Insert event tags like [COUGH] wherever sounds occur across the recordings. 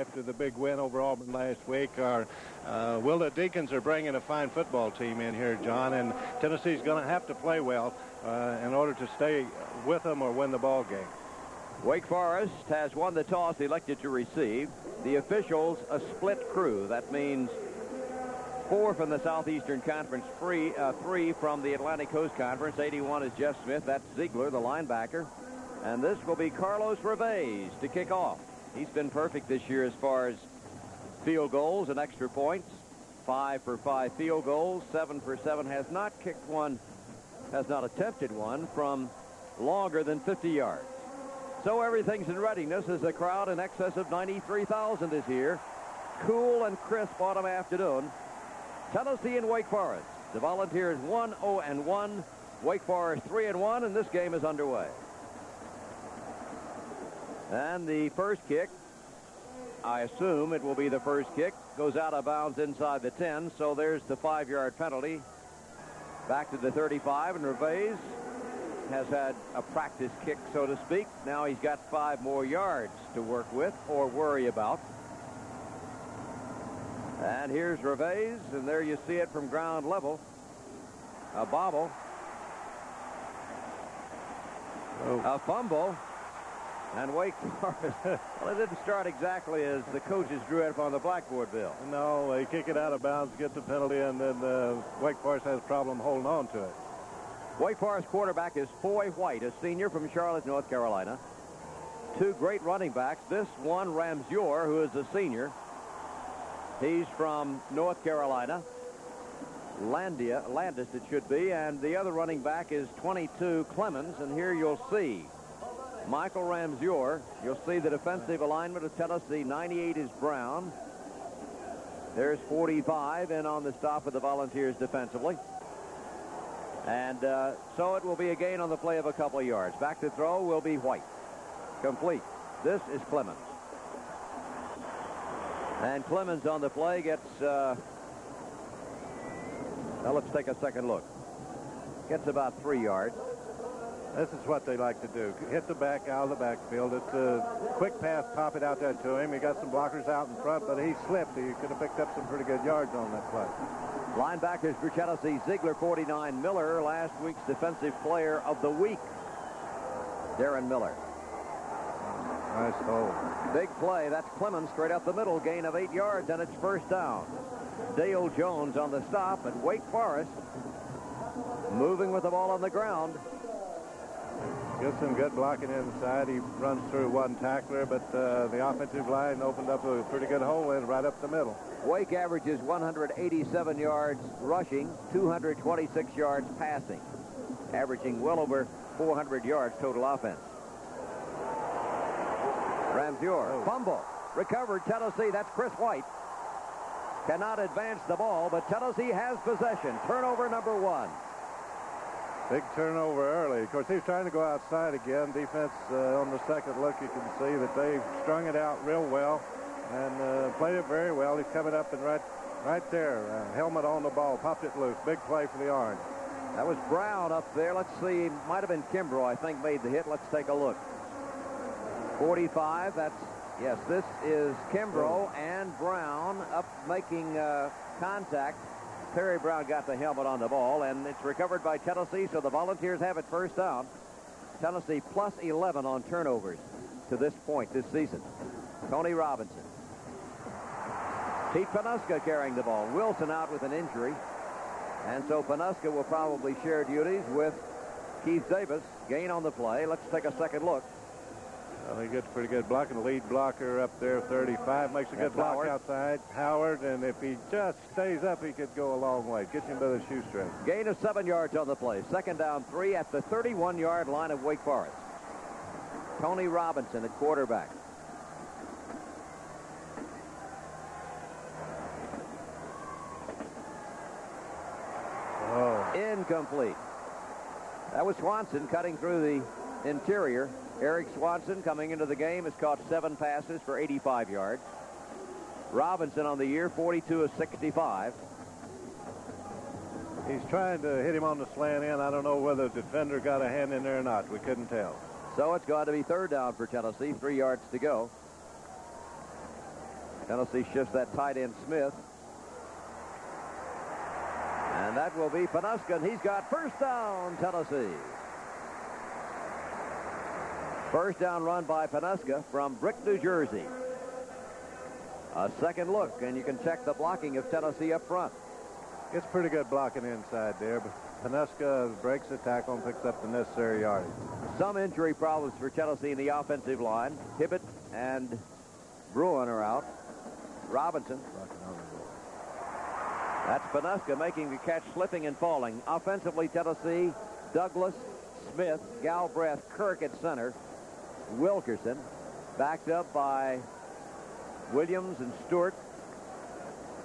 after the big win over Auburn last week. Our uh, Wilda Deacons are bringing a fine football team in here, John, and Tennessee's going to have to play well uh, in order to stay with them or win the ball game. Wake Forest has won the toss, elected to receive. The officials, a split crew. That means four from the Southeastern Conference, three, uh, three from the Atlantic Coast Conference. 81 is Jeff Smith. That's Ziegler, the linebacker. And this will be Carlos Reveiz to kick off. He's been perfect this year as far as field goals and extra points. Five for five field goals, seven for seven. Has not kicked one, has not attempted one from longer than 50 yards. So everything's in readiness as the crowd in excess of 93,000 is here. Cool and crisp autumn afternoon. Tennessee and Wake Forest. The Volunteers 1-0 and 1. Wake Forest 3 and 1, and this game is underway. And the first kick, I assume it will be the first kick, goes out of bounds inside the 10. So there's the five-yard penalty. Back to the 35, and Reveiz has had a practice kick, so to speak. Now he's got five more yards to work with or worry about. And here's Reveiz, and there you see it from ground level. A bobble. Oh. A fumble. And Wake Forest, [LAUGHS] well, it didn't start exactly as the coaches drew it up on the blackboard, Bill. No, they kick it out of bounds, get the penalty, and then uh, Wake Forest has a problem holding on to it. Wake Forest quarterback is Foy White, a senior from Charlotte, North Carolina. Two great running backs. This one, Ramseur, who is a senior. He's from North Carolina. Landia, Landis it should be, and the other running back is 22 Clemons, and here you'll see Michael Ramseur. You'll see the defensive alignment of Tennessee. 98 is Brown. There's 45 in on the stop of the Volunteers defensively. And uh, so it will be a gain on the play of a couple of yards. Back to throw will be White. Complete. This is Clemons. And Clemons on the play gets, uh, well, let's take a second look. Gets about three yards. This is what they like to do. Hit the back out of the backfield. It's a quick pass, pop it out there to him. He got some blockers out in front, but he slipped. He could have picked up some pretty good yards on that play. Linebackers for Tennessee, Ziegler, 49, Miller, last week's defensive player of the week. Darren Miller. Nice hole. Big play. That's Clemons straight up the middle. Gain of eight yards, and it's first down. Dale Jones on the stop, and Wake Forest moving with the ball on the ground. Gets some good blocking inside. He runs through one tackler, but uh, the offensive line opened up a pretty good hole in right up the middle. Wake averages 187 yards rushing, 226 yards passing, averaging well over 400 yards total offense. Ramseur, oh. fumble, recovered Tennessee. That's Chris White. Cannot advance the ball, but Tennessee has possession. Turnover number one. Big turnover early. Of course, he's trying to go outside again. Defense uh, on the second look, you can see that they've strung it out real well and uh, played it very well. He's coming up and right, right there. Uh, helmet on the ball, popped it loose. Big play for the Orange. That was Brown up there. Let's see. Might have been Kimbrough, I think, made the hit. Let's take a look. 45. That's, yes, this is Kimbrough and Brown up making uh, contact. Perry Brown got the helmet on the ball, and it's recovered by Tennessee, so the Volunteers have it first down. Tennessee plus 11 on turnovers to this point this season. Tony Robinson. Pete Panuska carrying the ball. Wilson out with an injury. And so Panuska will probably share duties with Keith Davis. Gain on the play. Let's take a second look. Well, he gets pretty good blocking. The lead blocker up there, 35, makes a good block Howard. outside. Howard, and if he just stays up, he could go a long way. Gets him by the shoestring. Gain of seven yards on the play. Second down three at the 31-yard line of Wake Forest. Tony Robinson at quarterback. Oh. Incomplete. That was Swanson cutting through the interior. Eric Swanson coming into the game has caught seven passes for 85 yards. Robinson on the year, 42 of 65. He's trying to hit him on the slant end. I don't know whether the defender got a hand in there or not. We couldn't tell. So it's got to be third down for Tennessee. Three yards to go. Tennessee shifts that tight end Smith. And that will be Panuska, and he's got first down, Tennessee. First down run by Panuska from Brick, New Jersey. A second look, and you can check the blocking of Tennessee up front. Gets pretty good blocking inside there, but Panuska breaks the tackle and picks up the necessary yardage. Some injury problems for Tennessee in the offensive line. Hibbett and Bruin are out. Robinson. That's Panuska making the catch, slipping and falling. Offensively, Tennessee, Douglas, Smith, Galbraith, Kirk at center. Wilkerson backed up by Williams and Stewart.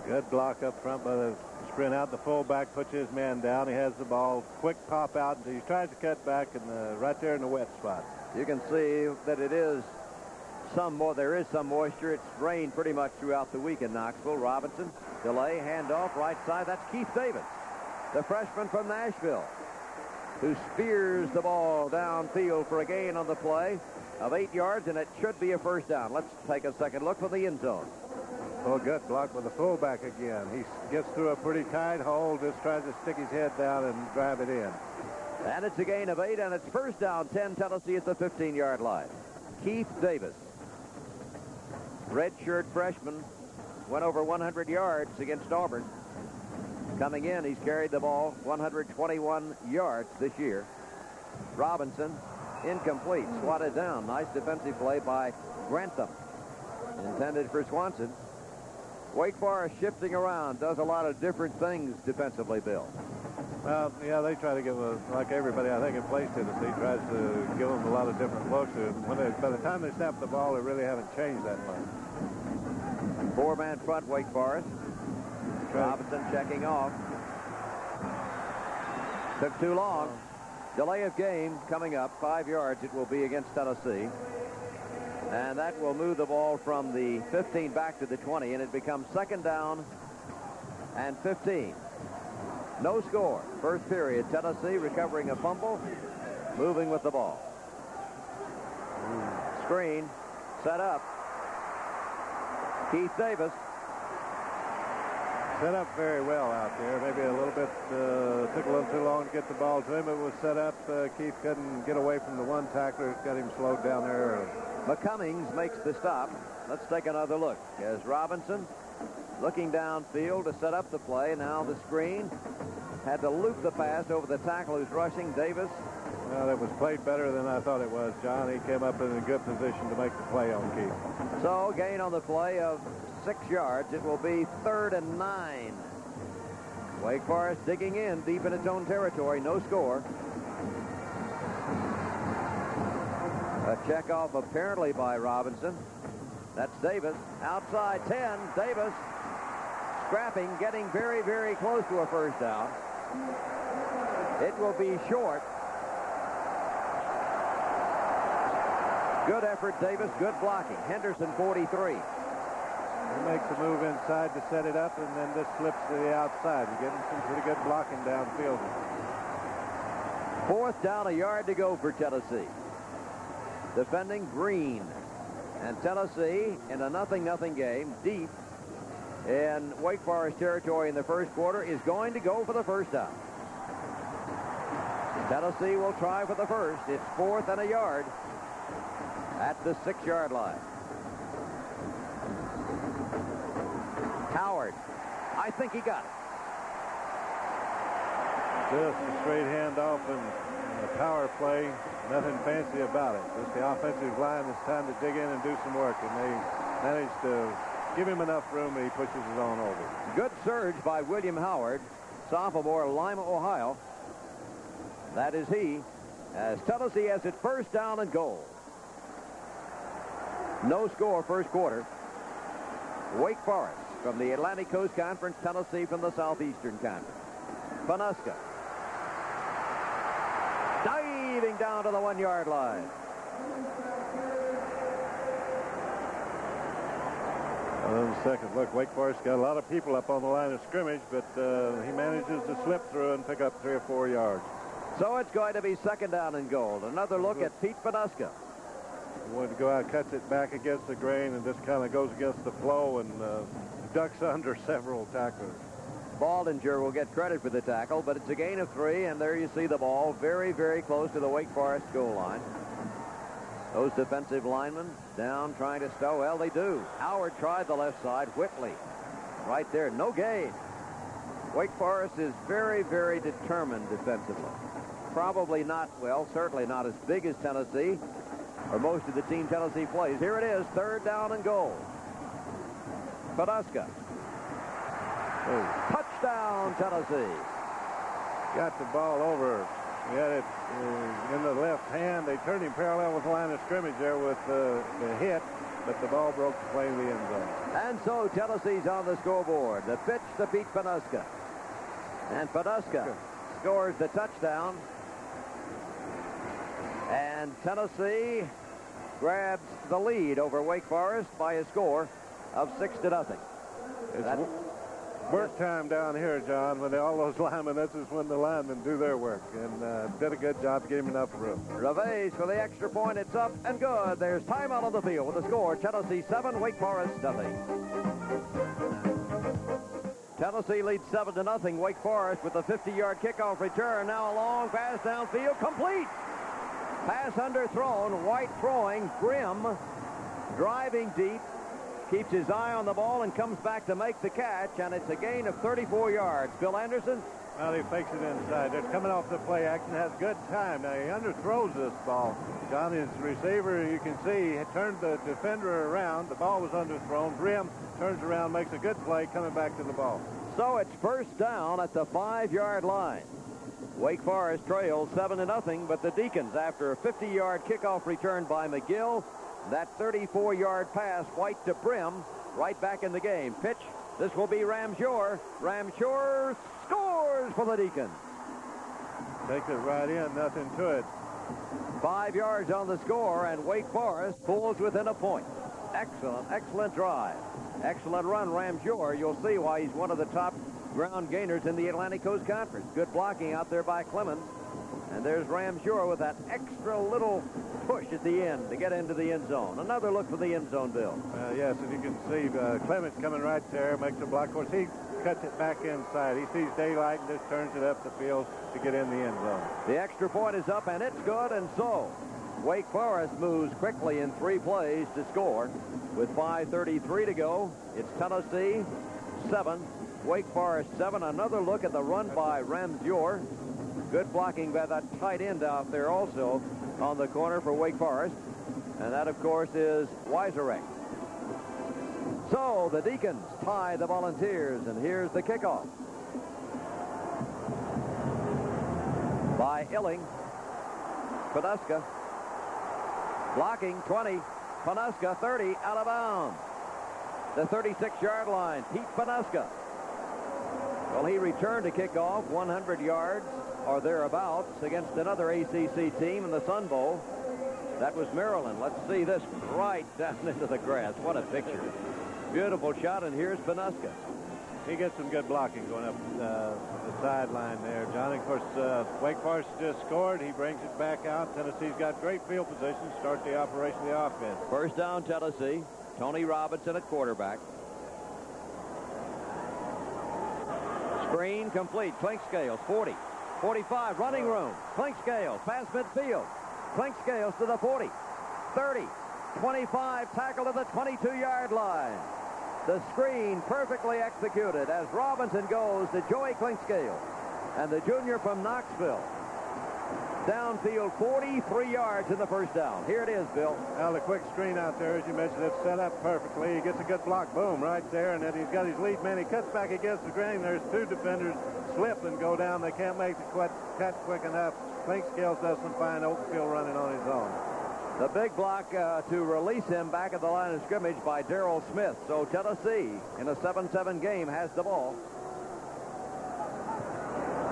Good block up front by the sprint out. The fullback puts his man down. He has the ball. Quick pop out. He tries to cut back and uh, right there in the wet spot. You can see that it is some more. There is some moisture. It's rained pretty much throughout the week in Knoxville. Robinson, delay, handoff, right side. That's Keith Davis, the freshman from Nashville, who spears the ball downfield for a gain on the play of eight yards, and it should be a first down. Let's take a second look for the end zone. Oh, good block with the fullback again. He gets through a pretty tight hole, just tries to stick his head down and drive it in. And it's a gain of eight, and it's first down, 10 Tennessee at the 15-yard line. Keith Davis, redshirt freshman, went over 100 yards against Auburn. Coming in, he's carried the ball 121 yards this year. Robinson, incomplete, swatted down. Nice defensive play by Grantham. Intended for Swanson. Wake Forest shifting around, does a lot of different things defensively, Bill. Well, yeah, they try to give a, like everybody I think in place Tennessee tries to give them a lot of different looks. When they, by the time they snap the ball, they really haven't changed that much. Four-man front, Wake Forest. Robinson checking off. Took too long. Oh. Delay of game coming up. Five yards it will be against Tennessee. And that will move the ball from the 15 back to the 20, and it becomes second down and 15. No score. First period. Tennessee recovering a fumble, moving with the ball. Screen set up. Keith Davis. Set up very well out there. Maybe a little bit, uh, took a little too long to get the ball to him. It was set up. Uh, Keith couldn't get away from the one tackler. It Got him slowed down there early. McCummings makes the stop. Let's take another look. As Robinson looking downfield to set up the play. Now the screen. Had to loop the pass over the tackle who's rushing. Davis. Well, it was played better than I thought it was, John. He came up in a good position to make the play on Keith. So gain on the play of six yards. It will be third and nine. Wake Forest digging in deep in its own territory. No score. A checkoff apparently by Robinson. That's Davis. Outside 10. Davis scrapping, getting very, very close to a first down. It will be short. Good effort, Davis. Good blocking. Henderson, 43. Makes a move inside to set it up and then just slips to the outside. He's getting some pretty good blocking downfield. Fourth down, a yard to go for Tennessee. Defending Green. And Tennessee in a nothing-nothing game, deep in Wake Forest territory in the first quarter, is going to go for the first down. Tennessee will try for the first. It's fourth and a yard at the six-yard line. Howard. I think he got it. Just a straight handoff and a power play. Nothing fancy about it. Just the offensive line is time to dig in and do some work, and they managed to give him enough room, and he pushes his own over. Good surge by William Howard, sophomore, Lima, Ohio. That is he, as Tennessee has it first down and goal. No score first quarter. Wake Forest from the Atlantic Coast Conference, Tennessee from the Southeastern Conference. Panuska. Diving down to the one-yard line. The second look, Wake Forest got a lot of people up on the line of scrimmage, but uh, he manages to slip through and pick up three or four yards. So it's going to be second down and goal. Another look at Pete Panuska. When to go out, cuts it back against the grain, and just kind of goes against the flow and uh, ducks [LAUGHS] under several tacklers. Baldinger will get credit for the tackle, but it's a gain of three, and there you see the ball very, very close to the Wake Forest goal line. Those defensive linemen down trying to stow. Well, they do. Howard tried the left side. Whitley right there. No gain. Wake Forest is very, very determined defensively. Probably not, well, certainly not as big as Tennessee or most of the team Tennessee plays. Here it is, third down and goal. Panuska. Touchdown, Tennessee. Got the ball over. He had it uh, in the left hand. They turned him parallel with the line of scrimmage there with uh, the hit, but the ball broke the play in the end zone. And so Tennessee's on the scoreboard. The pitch to Pete Panuska. And Panuska scores the touchdown. And Tennessee grabs the lead over Wake Forest by a score of six to nothing. It's work time down here, John. When all those linemen, this is when the linemen do their work. And uh, did a good job him enough room. Reveiz for the extra point. It's up and good. There's time out on the field with the score. Tennessee 7, Wake Forest nothing. Tennessee leads 7 to nothing. Wake Forest with a 50-yard kickoff return. Now a long pass downfield. Complete. Pass underthrown. White throwing. Brim driving deep. Keeps his eye on the ball and comes back to make the catch. And it's a gain of 34 yards. Bill Anderson. Well, he fakes it inside. They're coming off the play action. Has good time. Now, he underthrows this ball. John, his receiver, you can see, he turned the defender around. The ball was underthrown. Brim turns around, makes a good play, coming back to the ball. So it's first down at the five-yard line. Wake Forest trails 7 to nothing, but the Deacons, after a 50-yard kickoff return by McGill, that 34-yard pass, White to Brim, right back in the game. Pitch, this will be Ramseur. Ramseur scores for the Deacons. Takes it right in, nothing to it. Five yards on the score, and Wake Forest pulls within a point. Excellent, excellent drive. Excellent run, Ramseur. You'll see why he's one of the top ground gainers in the Atlantic Coast Conference. Good blocking out there by Clemons. And there's Ramseur with that extra little push at the end to get into the end zone. Another look for the end zone, Bill. Uh, yes, and you can see uh, Clemons coming right there, makes a block. Of course, he cuts it back inside. He sees daylight and just turns it up the field to get in the end zone. The extra point is up, and it's good, and so Wake Forest moves quickly in three plays to score. With 5.33 to go, it's Tennessee 7, Wake Forest 7. Another look at the run by Ramseur. Good blocking by that tight end out there also on the corner for Wake Forest. And that, of course, is Weiserek. So the Deacons tie the Volunteers, and here's the kickoff. By Illing. Panuska. Blocking 20. Panuska 30 out of bounds. The 36-yard line. Pete Panuska. Well, he returned to kickoff 100 yards or thereabouts against another ACC team in the Sun Bowl. That was Maryland. Let's see this right down [LAUGHS] into the grass. What a picture. Beautiful shot, and here's Panuska. He gets some good blocking going up uh, the sideline there, John. Of course, uh, Wake Forest just scored. He brings it back out. Tennessee's got great field position start the operation of the offense. First down, Tennessee. Tony Robinson at quarterback. Screen complete. Clinkscales, 40. 45, running room. Clinkscales, past midfield. Clinkscales to the 40. 30. 25, tackle to the 22-yard line. The screen perfectly executed as Robinson goes to Joey Clinkscale. And the junior from Knoxville. Downfield 43 yards in the first down. Here it is, Bill. Now the quick screen out there, as you mentioned, it's set up perfectly. He gets a good block, boom, right there, and then he's got his lead man. He cuts back against the grain. There's two defenders slip and go down. They can't make the cut quick enough. Clinkscales does some fine open field running on his own. The big block uh, to release him back at the line of scrimmage by Daryl Smith. So Tennessee, in a 7-7 game, has the ball.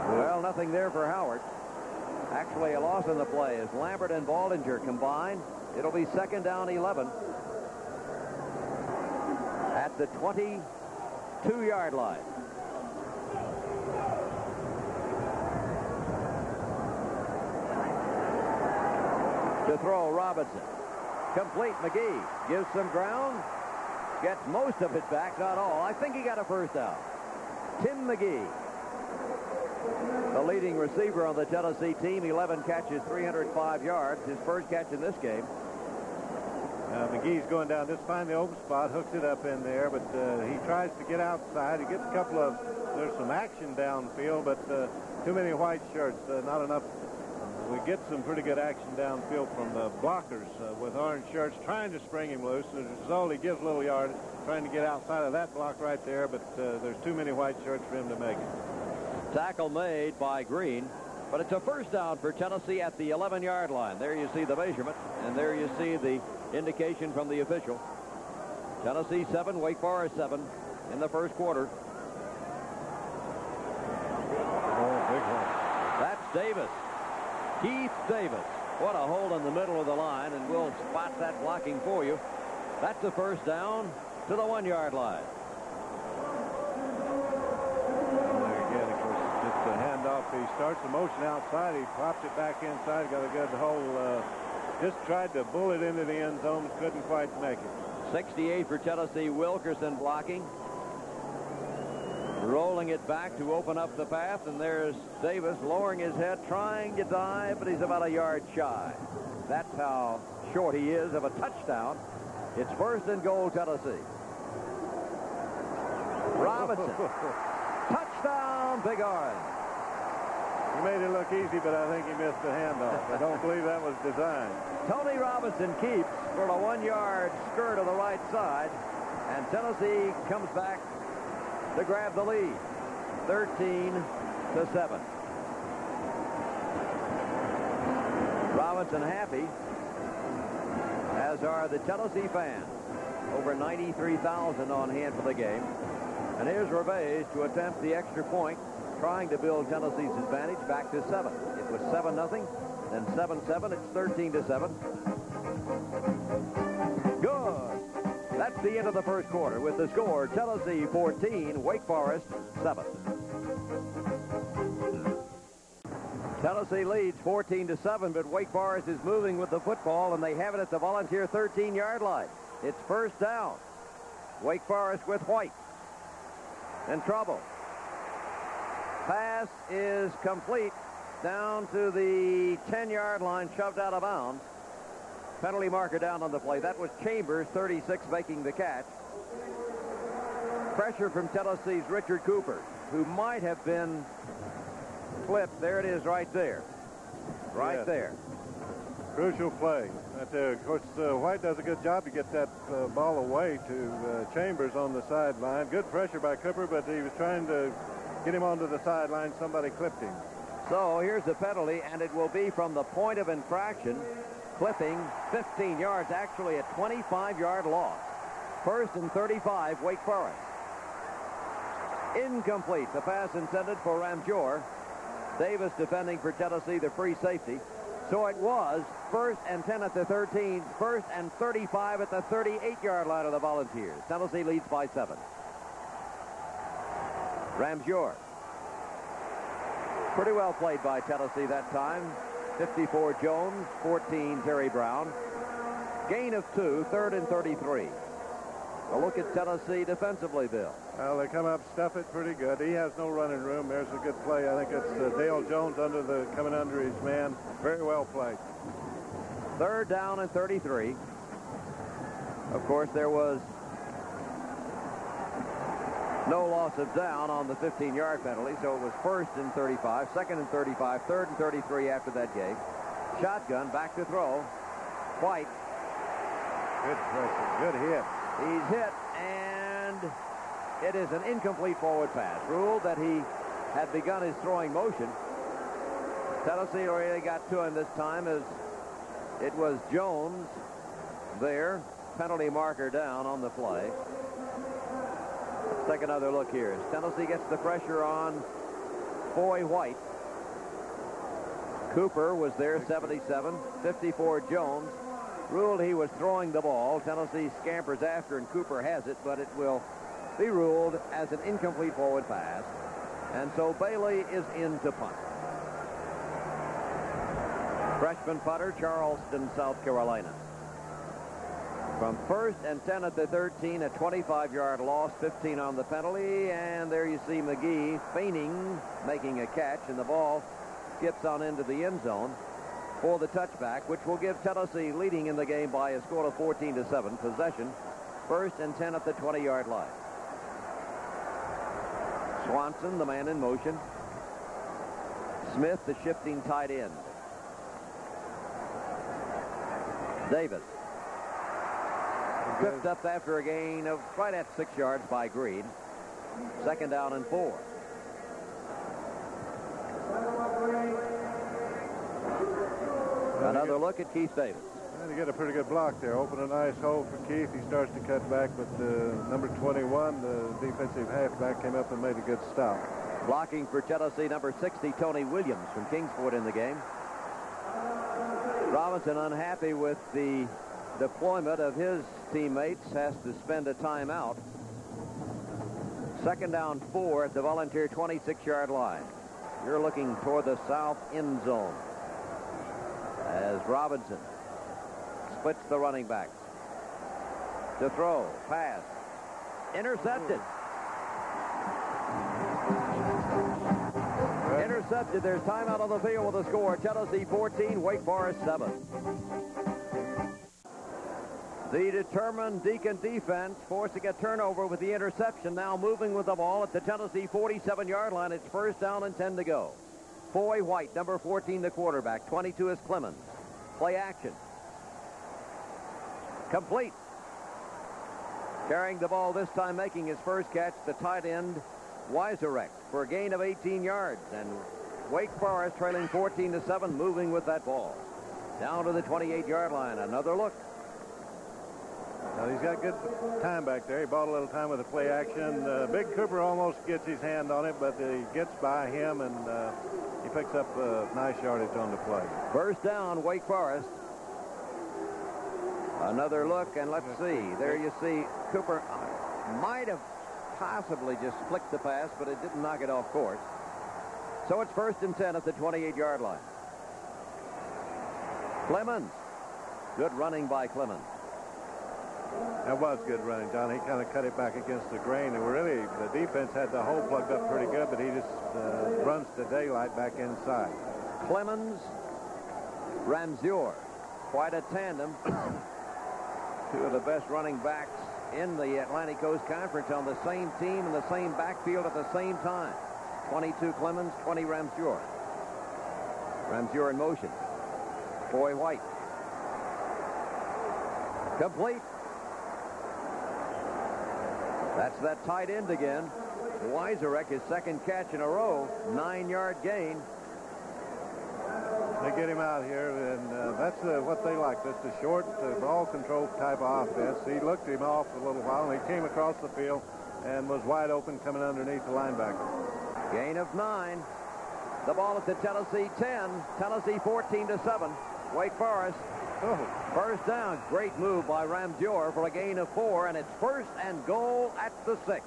Well, nothing there for Howard. Actually, a loss in the play as Lambert and Baldinger combined. It'll be second down 11 at the 22-yard line. To throw Robinson. complete. McGee gives some ground, gets most of it back, not all. I think he got a first out. Tim McGee, the leading receiver on the Tennessee team, 11 catches, 305 yards, his first catch in this game. Uh, McGee's going down, just find the open spot, hooks it up in there, but uh, he tries to get outside. He gets a couple of, there's some action downfield, but uh, too many white shirts, uh, not enough. We get some pretty good action downfield from the blockers uh, with orange shirts trying to spring him loose. As a result, he gives a little yard trying to get outside of that block right there, but uh, there's too many white shirts for him to make it. Tackle made by Green. But it's a first down for Tennessee at the 11-yard line. There you see the measurement, and there you see the indication from the official. Tennessee 7, Wake Forest 7 in the first quarter. Oh, big one. That's Davis. Keith Davis. What a hole in the middle of the line, and we'll spot that blocking for you. That's the first down to the one-yard line. He starts the motion outside. He pops it back inside. Got a good hole. Uh, just tried to bull it into the end zone. Couldn't quite make it. 68 for Tennessee. Wilkerson blocking. Rolling it back to open up the path. And there's Davis lowering his head, trying to dive, but he's about a yard shy. That's how short he is of a touchdown. It's first and goal, Tennessee. Robinson. [LAUGHS] touchdown, Big Orange. He made it look easy, but I think he missed the handoff. I don't believe that was designed. Tony Robinson keeps for a one-yard skirt of the right side, and Tennessee comes back to grab the lead, 13 to 7. Robinson happy, as are the Tennessee fans. Over 93,000 on hand for the game. And here's Reveiz to attempt the extra point trying to build Tennessee's advantage back to seven. It was 7 nothing, then 7-7. It's 13 to 7. Good. That's the end of the first quarter with the score Tennessee 14, Wake Forest 7. Tennessee leads 14 to 7, but Wake Forest is moving with the football, and they have it at the Volunteer 13-yard line. It's first down. Wake Forest with White. In trouble. Pass is complete down to the 10-yard line, shoved out of bounds. Penalty marker down on the play. That was Chambers, 36, making the catch. Pressure from Tennessee's Richard Cooper, who might have been flipped. There it is right there. Right yes. there. Crucial play. Uh, of course, uh, White does a good job to get that uh, ball away to uh, Chambers on the sideline. Good pressure by Cooper, but he was trying to get him onto the sideline. Somebody clipped him. So here's the penalty, and it will be from the point of infraction, clipping 15 yards, actually a 25-yard loss. First and 35, Wake Forest. Incomplete. The pass intended for Ramseur. Davis defending for Tennessee, the free safety. So it was first and 10 at the 13, first and 35 at the 38-yard line of the Volunteers. Tennessee leads by seven. Ramseur. Pretty well played by Tennessee that time. 54 Jones, 14 Terry Brown. Gain of two, third and 33. A look at Tennessee defensively, Bill. Well, they come up, stuff it pretty good. He has no running room. There's a good play. I think it's uh, Dale Jones under the coming under his man. Very well played. Third down and 33. Of course, there was no loss of down on the 15-yard penalty, so it was first and 35, second and 35, third and 33 after that game. Shotgun, back to throw. White. Good pressure, good hit. He's hit, and it is an incomplete forward pass. Ruled that he had begun his throwing motion. Tennessee really got to him this time as it was Jones there. Penalty marker down on the play. Let's take another look here. As Tennessee gets the pressure on Foy White. Cooper was there, 77. 54 Jones. Ruled he was throwing the ball. Tennessee scampers after, and Cooper has it, but it will be ruled as an incomplete forward pass. And so Bailey is in to punt. Freshman putter, Charleston, South Carolina. From first and 10 at the 13, a 25-yard loss, 15 on the penalty, and there you see McGee feigning, making a catch, and the ball skips on into the end zone for the touchback, which will give Tennessee leading in the game by a score of 14 to 7. Possession, first and 10 at the 20-yard line. Swanson, the man in motion. Smith, the shifting tight end. Davis. Tripped up after a gain of right at six yards by Green. Second down and four. Another look at Keith Davis. And he get a pretty good block there. Open a nice hole for Keith. He starts to cut back, but uh, number 21, the defensive halfback, came up and made a good stop. Blocking for Tennessee, number 60, Tony Williams from Kingsport in the game. Robinson unhappy with the deployment of his teammates, has to spend a timeout. Second down four at the volunteer 26-yard line. You're looking toward the south end zone as Robinson splits the running backs. To throw, pass, intercepted. Intercepted. There's timeout on the field with a score. Tennessee 14, Wake Forest 7. The determined Deacon defense forcing a turnover with the interception. Now moving with the ball at the Tennessee 47-yard line. It's first down and 10 to go. Foy White, number 14, the quarterback. 22 is Clemons. Play action. Complete. Carrying the ball this time, making his first catch, the tight end, Weiserek, for a gain of 18 yards. And Wake Forest trailing 14 to 7, moving with that ball. Down to the 28-yard line. Another look. Now he's got good time back there. He bought a little time with the play action. Uh, Big Cooper almost gets his hand on it, but he gets by him and uh, he picks up a nice yardage on the play. First down, Wake Forest. Another look, and let's see. There you see Cooper might have possibly just flicked the pass, but it didn't knock it off course. So it's first and 10 at the 28-yard line. Clemons. Good running by Clemons. That was good running, John. He kind of cut it back against the grain. And really, the defense had the hole plugged up pretty good, but he just uh, runs the daylight back inside. Clemons, Ramseur. Quite a tandem. Two of the best running backs in the Atlantic Coast Conference on the same team in the same backfield at the same time. 22 Clemons, 20 Ramseur. Ramseur in motion. Foy White. Complete. That's that tight end again. Weiserek, his second catch in a row. Nine-yard gain. They get him out here, and uh, that's uh, what they like. That's a short, uh, ball control type of offense. He looked him off a little while, and he came across the field and was wide open coming underneath the linebacker. Gain of nine. The ball at the Tennessee 10. Tennessee 14 to 7. Wake Forest. Oh. First down. Great move by Ramseur for a gain of four, and it's first and goal at the six.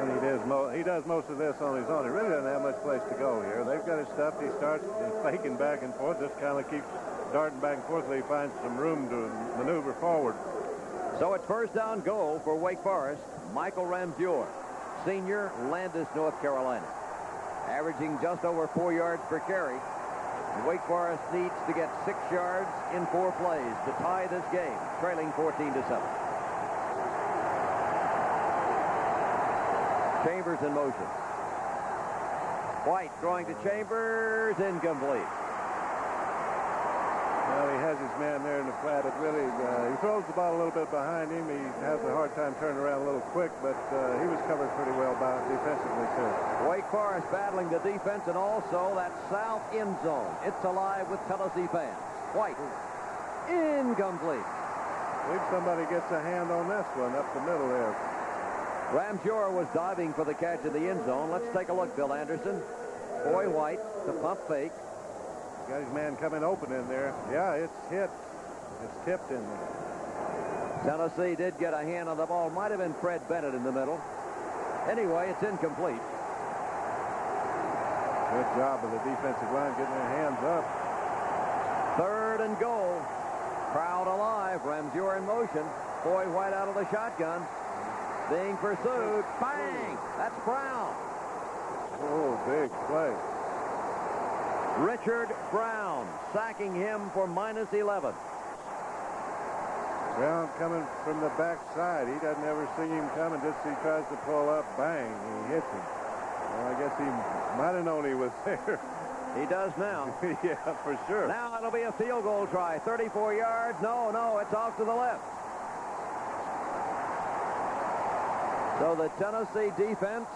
And he does, mo he does most of this on his own. He really doesn't have much place to go here. They've got his stuff. He starts faking back and forth. Just kind of keeps darting back and forth until he finds some room to maneuver forward. So it's first down goal for Wake Forest. Michael Ramseur, senior, Landis, North Carolina. Averaging just over four yards per carry. Wake Forest needs to get six yards in four plays to tie this game, trailing 14 to 7. Chambers in motion. White throwing to Chambers, incomplete. Well, he has his man there in the flat. It really, uh, he throws the ball a little bit behind him. He has a hard time turning around a little quick, but uh, he was covered pretty well by defensively, too. Wake Forest battling the defense and also that south end zone. It's alive with Tennessee fans. White, incomplete. I believe somebody gets a hand on this one up the middle there. Ramseur was diving for the catch in the end zone. Let's take a look, Bill Anderson. Foy White, the pump fake. Got his man coming open in there. Yeah, it's hit. It's tipped in there. Tennessee did get a hand on the ball. Might have been Fred Bennett in the middle. Anyway, it's incomplete. Good job of the defensive line getting their hands up. Third and goal. Crowd alive. Ramseur in motion. Foy White out of the shotgun. Being pursued. Bang! That's Brown. Oh, big play. Richard Brown sacking him for minus 11. Brown coming from the backside. He doesn't ever see him coming. Just he tries to pull up. Bang. He hits him. Well, I guess he might have known he was [LAUGHS] there. He does now. [LAUGHS] yeah, for sure. Now it'll be a field goal try. 34 yards. No, no, it's off to the left. So the Tennessee defense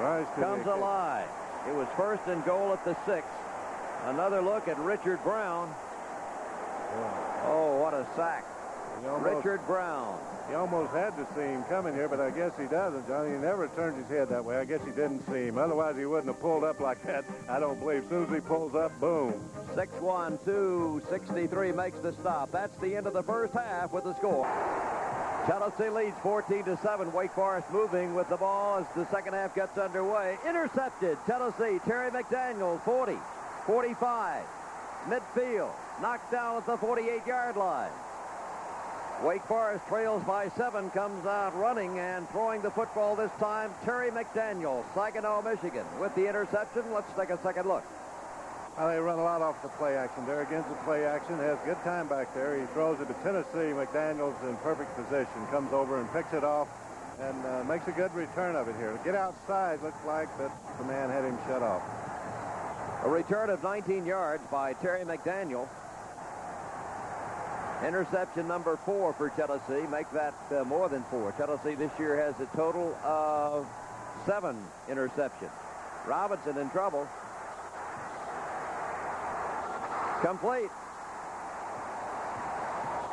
Rise comes alive. It was first and goal at the six. Another look at Richard Brown. Oh, what a sack. Almost, Richard Brown. he almost had to see him coming here, but I guess he doesn't, Johnny. He never turns his head that way. I guess he didn't see him. Otherwise, he wouldn't have pulled up like that. I don't believe. As soon as he pulls up, boom. 6-1, 263 makes the stop. That's the end of the first half with the score. Tennessee leads 14 to 7. Wake Forest moving with the ball as the second half gets underway. Intercepted. Tennessee. Terry McDaniel 40, 45. Midfield. Knocked down at the 48-yard line. Wake Forest trails by seven, comes out running and throwing the football this time. Terry McDaniel, Saginaw, Michigan, with the interception. Let's take a second look. Well, they run a lot off the play action. There against the play action. Has good time back there. He throws it to Tennessee. McDaniel's in perfect position. Comes over and picks it off and uh, makes a good return of it here. To get outside looks like that the man had him shut off. A return of 19 yards by Terry McDaniel. Interception number four for Tennessee. Make that uh, more than four. Tennessee this year has a total of seven interceptions. Robinson in trouble. Complete.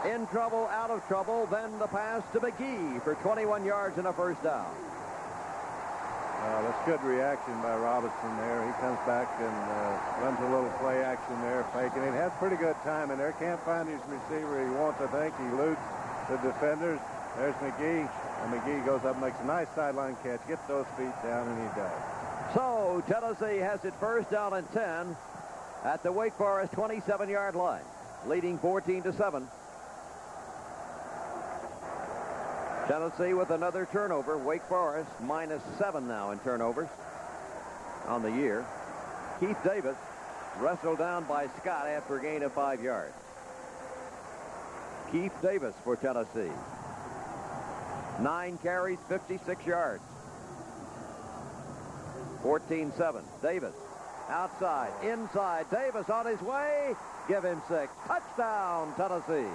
In trouble, out of trouble. Then the pass to McGee for 21 yards and a first down. Uh, that's good reaction by Robinson there. He comes back and uh, runs a little play action there, faking it. Has pretty good time in there. Can't find his receiver he wants, I think. He eludes the defenders. There's McGee. And McGee goes up and makes a nice sideline catch. Gets those feet down, and he does. So Tennessee has it first down and 10 at the Wake Forest 27-yard line, leading 14 to 7. Tennessee with another turnover. Wake Forest minus seven now in turnovers on the year. Keith Davis wrestled down by Scott after a gain of five yards. Keith Davis for Tennessee. Nine carries, 56 yards. 14-7. Davis outside, inside. Davis on his way. Give him six. Touchdown, Tennessee.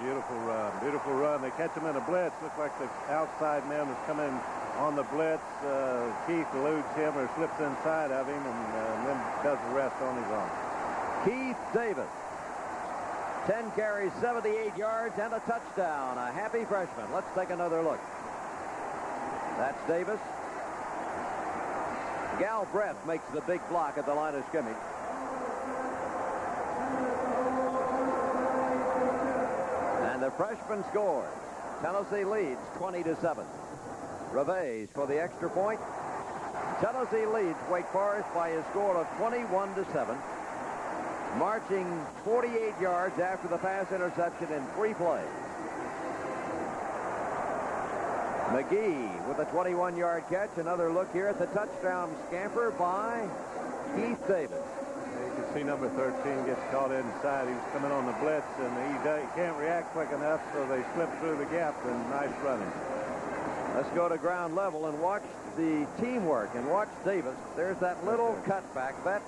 Beautiful run. Beautiful run. They catch him in a blitz. Looks like the outside man was coming on the blitz. Uh, Keith eludes him or slips inside of him and, uh, and then does the rest on his own. Keith Davis. 10 carries, 78 yards, and a touchdown. A happy freshman. Let's take another look. That's Davis. Galbraith makes the big block at the line of scrimmage. And the freshman scores. Tennessee leads 20 to 7. Reveiz for the extra point. Tennessee leads Wake Forest by a score of 21 to 7. Marching 48 yards after the pass interception in three plays. McGee with a 21-yard catch. Another look here at the touchdown scamper by Keith Davis. You can see number 13 gets caught inside. He was coming on the blitz, and he, can't react quick enough, so they slip through the gap, and nice running. Let's go to ground level and watch the teamwork and watch Davis. There's that little cutback. That,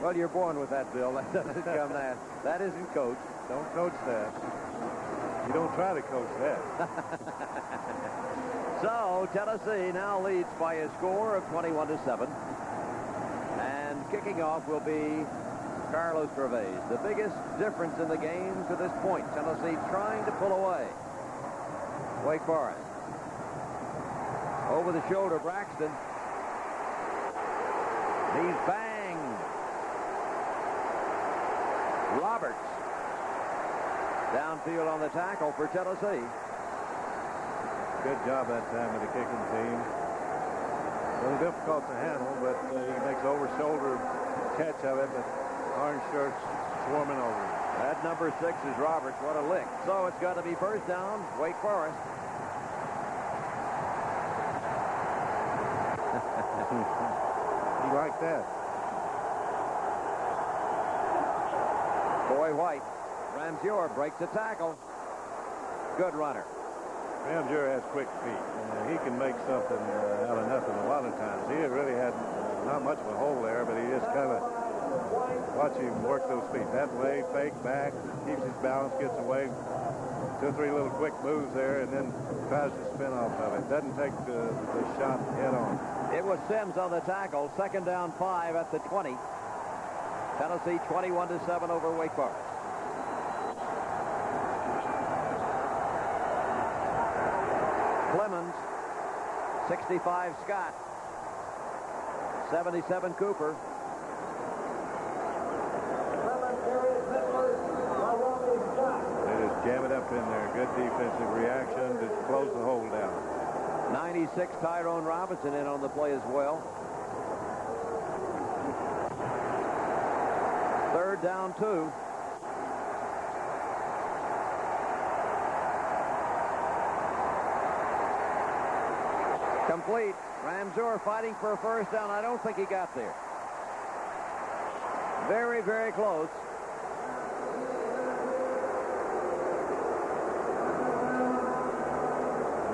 well, you're born with that, Bill. That doesn't come that. [LAUGHS] That isn't coached. Don't coach that. You don't try to coach that. [LAUGHS] So Tennessee now leads by a score of 21 to 7. And kicking off will be Carlos Reveiz. The biggest difference in the game to this point. Tennessee trying to pull away. Wake Forest. Over the shoulder, Braxton. He's banged. Roberts. Downfield on the tackle for Tennessee. Good job that time with the kicking team. A little difficult to handle, but uh, he makes over-shoulder catch of it, but orange shirts swarming over him. That number six is Roberts. What a lick. So it's got to be first down, Wake Forest. [LAUGHS] you like that? Foy White. Ramseur breaks a tackle. Good runner. Ramseur has quick feet. Uh, he can make something uh, out of nothing a lot of times. He really had uh, not much of a hole there, but he just kind of watch him work those feet. That way, fake back, keeps his balance, gets away. Two or three little quick moves there, and then tries to spin off of it. Doesn't take the, the shot head on. It was Sims on the tackle. Second down five at the 20. Tennessee 21 to 7 over Wake Forest. Clemons, 65 Scott, 77 Cooper. They just jam it up in there. Good defensive reaction to close the hole down. 96 Tyrone Robinson in on the play as well. Third down two. Complete. Ramseur fighting for a first down. I don't think he got there. Very, very close.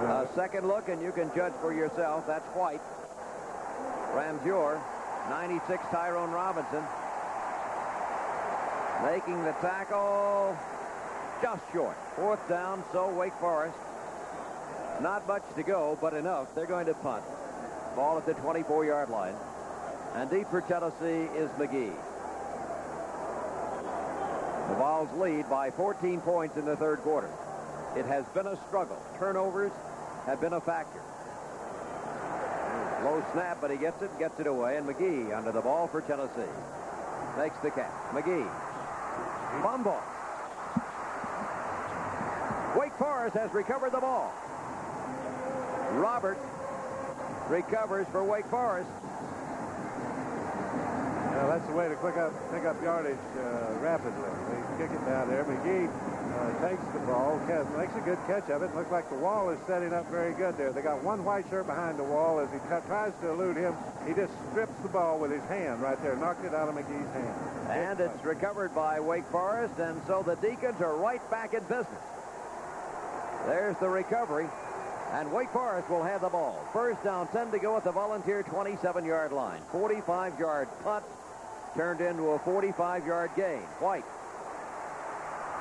A second look, and you can judge for yourself. That's White. Ramseur, 96 Tyrone Robinson. Making the tackle just short. Fourth down, so Wake Forest. Not much to go, but enough. They're going to punt. Ball at the 24-yard line. And deep for Tennessee is McGee. The Vols lead by 14 points in the third quarter. It has been a struggle. Turnovers have been a factor. Low snap, but he gets it, gets it away, and McGee under the ball for Tennessee. Makes the catch. McGee. Fumble. Wake Forest has recovered the ball. Robert recovers for Wake Forest. Well, that's the way to pick up, pick up yardage uh, rapidly. They kick it down there. McGee uh, takes the ball, makes a good catch of it. Looks like the wall is setting up very good there. They got one white shirt behind the wall. As he tries to elude him, he just strips the ball with his hand right there, knocked it out of McGee's hand. And it's recovered by Wake Forest, and so the Deacons are right back in business. There's the recovery. And Wake Forest will have the ball. First down, 10 to go at the Volunteer 27-yard line. 45-yard punt turned into a 45-yard gain. White.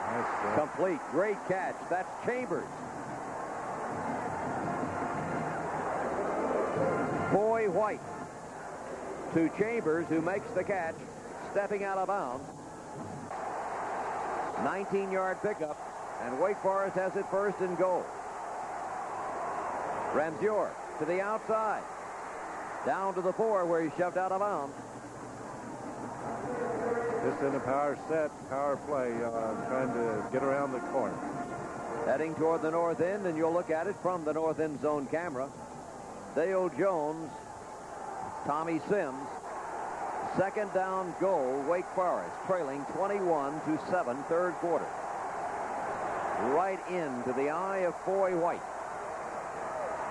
Nice Complete. Great catch. That's Chambers. Foy White to Chambers, who makes the catch, stepping out of bounds. 19-yard pickup, and Wake Forest has it first and goal. Ramseur to the outside. Down to the four where he shoved out of bounds. Just in a power set, power play, uh, trying to get around the corner. Heading toward the north end, and you'll look at it from the north end zone camera. Dale Jones, Tommy Sims. Second down goal, Wake Forest, trailing 21 to 7, third quarter. Right into the eye of Foy White.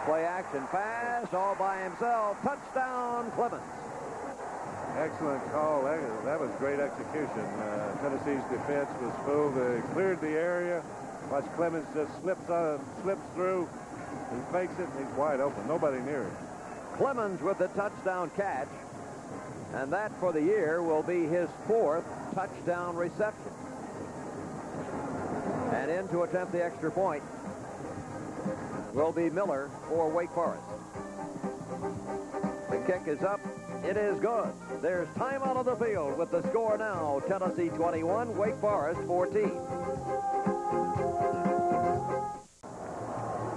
Play action pass all by himself. Touchdown, Clemons. Excellent call. That, that was great execution. Uh, Tennessee's defense was full. They cleared the area. Watch Clemons just slips on, slips through. He fakes it, and he's wide open. Nobody near him. Clemons with the touchdown catch. And that for the year will be his fourth touchdown reception. And in to attempt the extra point will be Miller for Wake Forest. The kick is up. It is good. There's time out of the field with the score now. Tennessee 21, Wake Forest 14.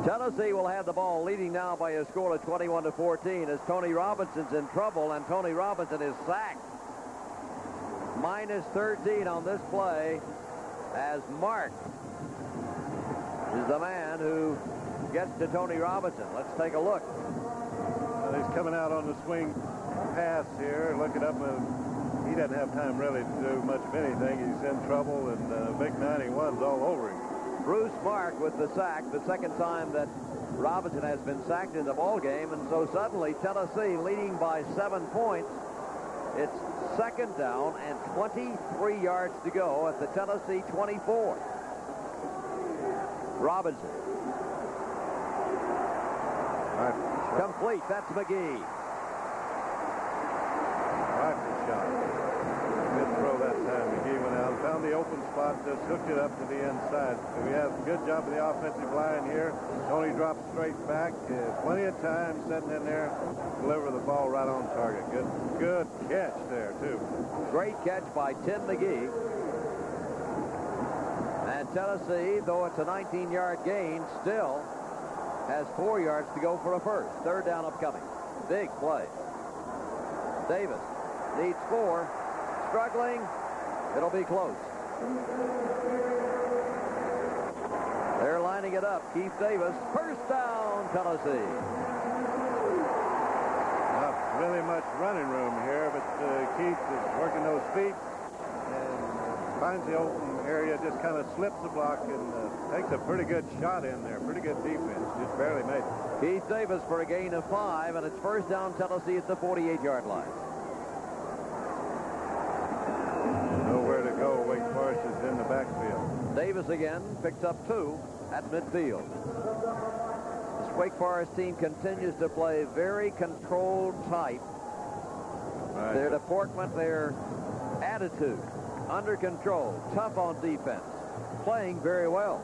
Tennessee will have the ball leading now by a score of 21 to 14 as Tony Robinson's in trouble and Tony Robinson is sacked. Minus 13 on this play as Mark is the man who gets to Tony Robinson. Let's take a look. Well, he's coming out on the swing pass here, looking up. And he doesn't have time really to do much of anything. He's in trouble, and uh, Big 91's all over him. Bruce Mark with the sack, the second time that Robinson has been sacked in the ball game, and so suddenly Tennessee leading by seven points. It's second down and 23 yards to go at the Tennessee 24. Robinson. Complete. That's McGee. Rifle shot. Good throw that time. McGee went out, found the open spot, just hooked it up to the inside. So we have a good job of the offensive line here. Tony dropped straight back. Uh, plenty of time sitting in there. Deliver the ball right on target. Good, good catch there, too. Great catch by Tim McGee. And Tennessee, though it's a 19-yard gain, still has four yards to go for a first. Third down upcoming. Big play. Davis needs four. Struggling. It'll be close. They're lining it up. Keith Davis. First down, Tennessee. Not really much running room here, but uh, Keith is working those feet finds the open area, just kind of slips the block and uh, takes a pretty good shot in there. Pretty good defense. Just barely made it. Keith Davis for a gain of five, and it's first down Tennessee at the 48-yard line. Nowhere to go. Wake Forest is in the backfield. Davis again picks up two at midfield. This Wake Forest team continues to play very controlled type. Right. Their deportment, their attitude, under control, tough on defense, playing very well.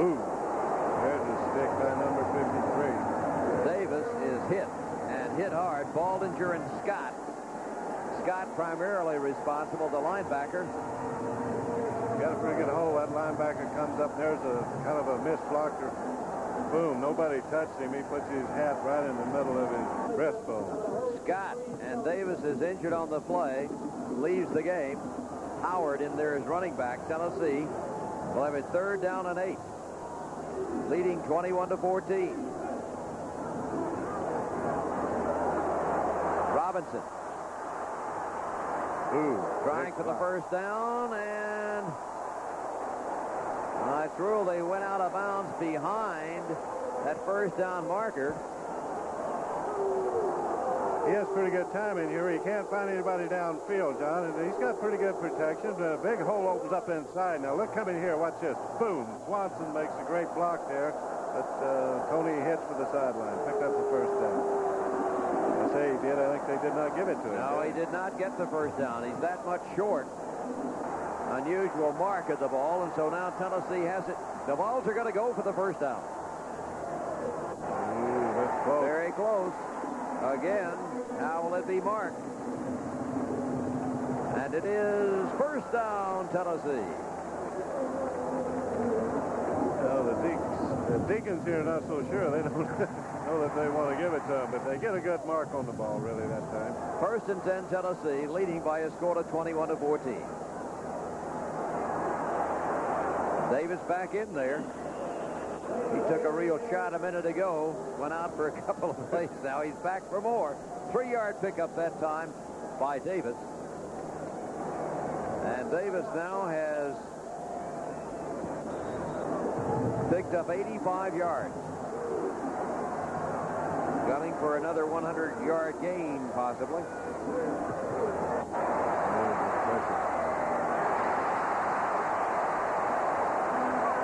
Ooh, there's a stick by number 53. Davis is hit and hit hard. Baldinger and Scott. Scott primarily responsible, the linebacker. Got a pretty good hole. That linebacker comes up. There's a kind of a missed blocker. Boom. Nobody touched him. He puts his hat right in the middle of his breastbone. Scott and Davis is injured on the play. Leaves the game. Howard in there is running back. Tennessee will have a third down and eight. Leading 21 to 14. Robinson Ooh. trying for the first down and I threw they went out of bounds behind that first down marker. He has pretty good time in here. He can't find anybody downfield, John, and he's got pretty good protection. But a big hole opens up inside. Now look coming here. Watch this. Boom. Swanson makes a great block there, but uh, Tony hits for the sideline. Picked up the first down. I say he did. I think they did not give it to him. No, he did not get the first down. He's that much short. Unusual mark of the ball, and so now Tennessee has it. The balls are going to go for the first down. Ooh, close. Very close. Again, how will it be marked? And it is first down, Tennessee. Well, the Deacons, the Deacons here are not so sure. They [LAUGHS] don't know that they want to give it to him, but they get a good mark on the ball, really, that time. First and 10, Tennessee, leading by a score of 21 to 14. Davis back in there. He took a real shot a minute ago, went out for a [LAUGHS] couple of plays. Now he's back for more. Three-yard pickup that time by Davis. And Davis now has picked up 85 yards. Gunning for another 100-yard gain, possibly.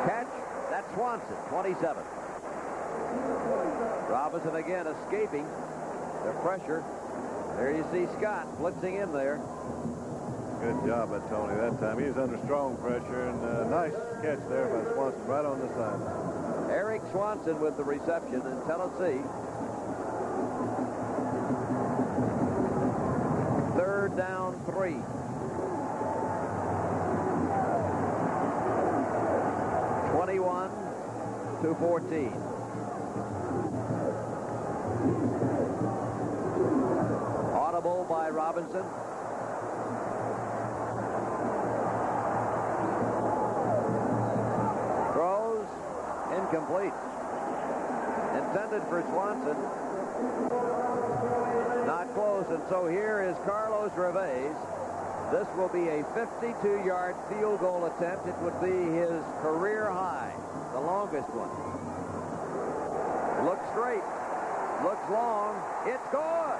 Catch, that's Swanson, 27. Robinson again escaping the pressure. There you see Scott blitzing in there. Good job by Tony that time. He was under strong pressure, and uh, nice catch there by Swanson right on the sideline. Eric Swanson with the reception in Tennessee. Third down three. Twenty-one to fourteen. Audible by Robinson. Throws incomplete. Intended for Swanson. Not close, and so here is Carlos Reveiz. This will be a 52-yard field goal attempt. It would be his career high, the longest one. Looks straight, looks long, it's good.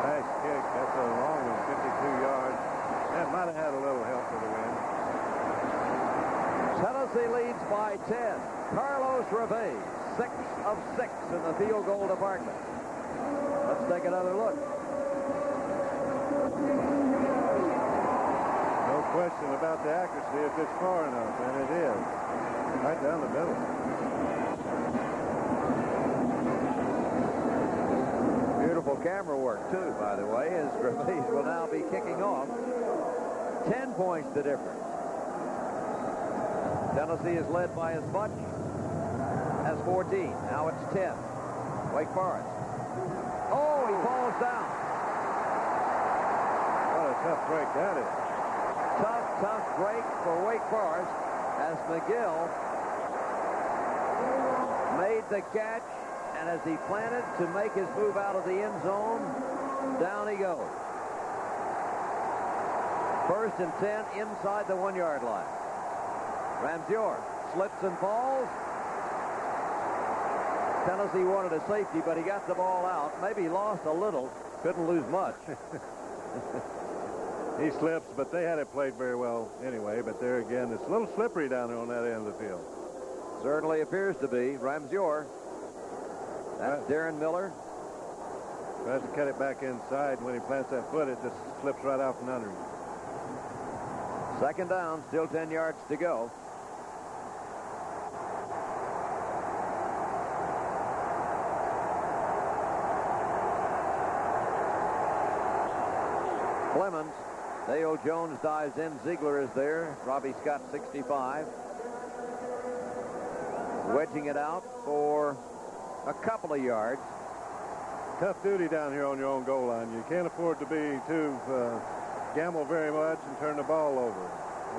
Nice kick. That's a long one, 52 yards. That might have had a little help for the win. Tennessee leads by 10. Carlos Reveiz, six of six in the field goal department. Let's take another look. Question about the accuracy if it's far enough, and it is. Right down the middle. Beautiful camera work, too, by the way, as [LAUGHS] Reveiz will now be kicking off. 10 points the difference. Tennessee is led by as much as 14. Now it's 10. Wake Forest. Oh, he falls down. What a tough break that is. Tough, break for Wake Forest as McGill made the catch, and as he planted to make his move out of the end zone, down he goes. First and 10 inside the one-yard line. Ramseur slips and falls. Tennessee wanted a safety, but he got the ball out. Maybe lost a little. Couldn't lose much. [LAUGHS] he slips, but they had it played very well anyway. But there again, it's a little slippery down there on that end of the field. Certainly appears to be. Ramseur. That's Darren Miller. Tries to cut it back inside. When he plants that foot, it just slips right out from under him. Second down, still 10 yards to go. Clemons. Dale Jones dives in. Ziegler is there. Robbie Scott, 65. Wedging it out for a couple of yards. Tough duty down here on your own goal line. You can't afford to be too uh, gamble very much and turn the ball over.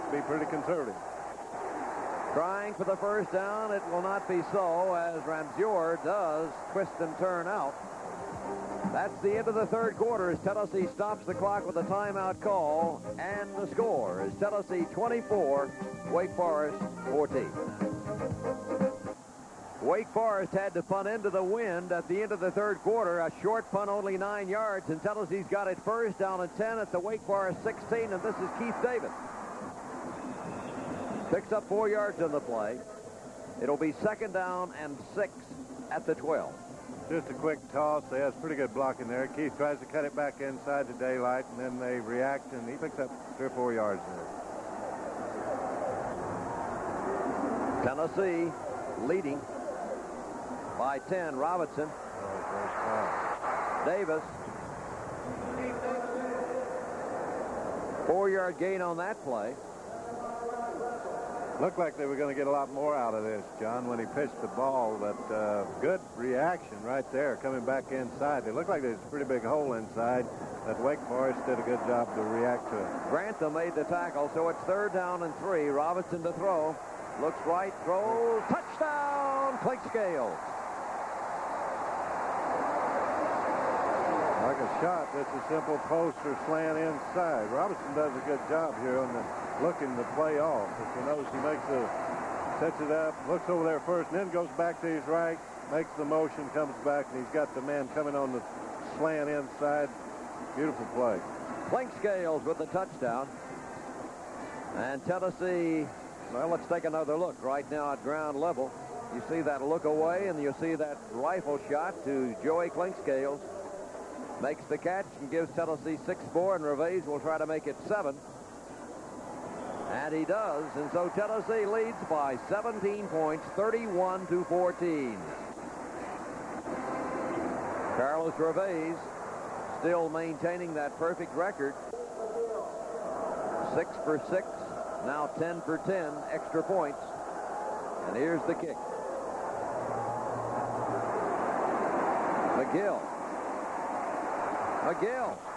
To be pretty conservative. Trying for the first down. It will not be so as Ramseur does twist and turn out. That's the end of the third quarter as Tennessee stops the clock with a timeout call. And the score is Tennessee 24, Wake Forest 14. Wake Forest had to punt into the wind at the end of the third quarter. A short punt, only nine yards, and Tennessee's got it first down at 10 at the Wake Forest 16, and this is Keith Davis. Picks up four yards on the play. It'll be second down and six at the 12. Just a quick toss. They has pretty good blocking there. Keith tries to cut it back inside the daylight, and then they react, and he picks up three or four yards there. Tennessee leading by 10. Robinson. Oh, Davis. Four-yard gain on that play. Looked like they were going to get a lot more out of this, John, when he pitched the ball. But uh, good reaction right there, coming back inside. It looked like there's a pretty big hole inside that Wake Forest did a good job to react to it. Grantham made the tackle, so it's third down and three. Robinson to throw. Looks right, throws, touchdown, Clinkscales. Like a shot, just a simple post or slant inside. Robinson does a good job here on the looking to play off. If you notice, he makes a sets it up, looks over there first, and then goes back to his right, makes the motion, comes back, and he's got the man coming on the slant inside. Beautiful play. Clink Scales with the touchdown. And Tennessee, well, let's take another look right now at ground level. You see that look away, and you see that rifle shot to Joey Clinkscales. Makes the catch and gives Tennessee 6-4, and Reveiz will try to make it 7. And he does, and so Tennessee leads by 17 points, 31 to 14. Carlos Reveiz still maintaining that perfect record. 6 for 6, now 10 for 10 extra points. And here's the kick. McGill. McGill.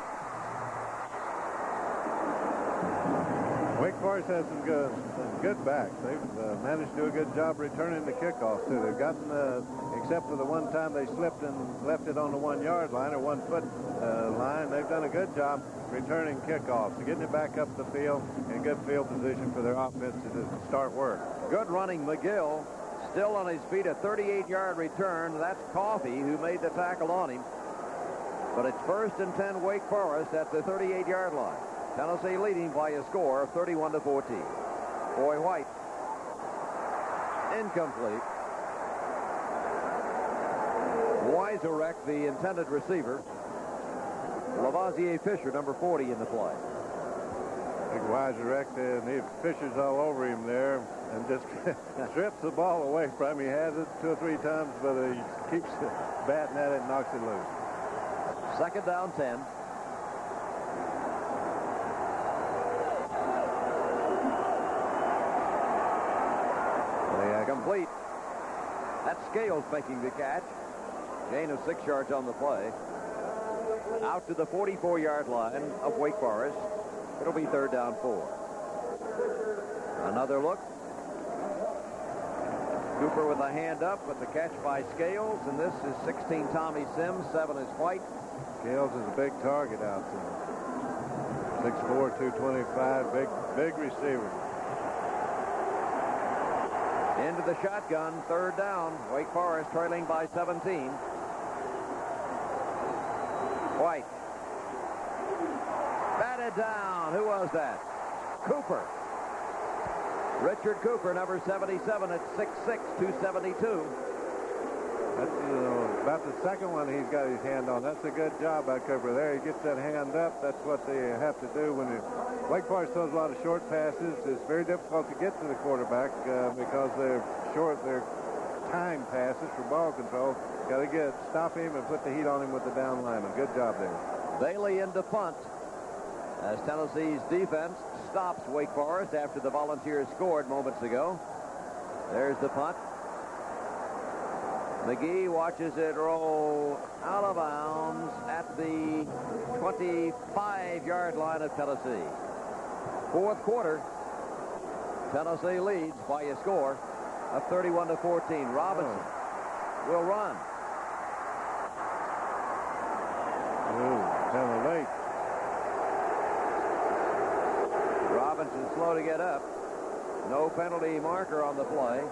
Forest has some good, some good backs. They've uh, managed to do a good job returning the kickoff too. They've gotten uh, except for the one time they slipped and left it on the one-yard line or one-foot uh, line. They've done a good job returning kickoffs, getting it back up the field in good field position for their offense to start work. Good running McGill still on his feet, a 38-yard return. That's Coffee who made the tackle on him. But it's first and 10 Wake Forest at the 38-yard line. Tennessee leading by a score of 31 to 14. Foy White. Incomplete. Wiserek, the intended receiver. Lavoisier Fisher, number 40 in the play. Big Wiserek, uh, and he Fisher's all over him there and just [LAUGHS] strips the ball away from him. He has it two or three times, but he keeps [LAUGHS] batting at it and knocks it loose. Second down 10. Yeah, complete. That's Scales making the catch. Gain of six yards on the play. Out to the 44-yard line of Wake Forest. It'll be third down four. Another look. Cooper with a hand up, but the catch by Scales, and this is 16 Tommy Sims, 7 is White. Scales is a big target out there. 6'4", 225, big, big receiver. Into the shotgun, third down. Wake Forest trailing by 17. White. Batted down. Who was that? Cooper. Richard Cooper, number 77 at 6'6", 272. That's you know, about the second one he's got his hand on. That's a good job by Cooper there. He gets that hand up. That's what they have to do when it, Wake Forest throws a lot of short passes. It's very difficult to get to the quarterback uh, because they're short. They're time passes for ball control. Got to get stop him and put the heat on him with the down lineman. Good job there. Bailey into punt as Tennessee's defense stops Wake Forest after the Volunteers scored moments ago. There's the punt. McGee watches it roll out of bounds at the 25-yard line of Tennessee. Fourth quarter, Tennessee leads by a score of 31 to 14. Robinson oh. will run. Ooh, late. Robinson slow to get up. No penalty marker on the play.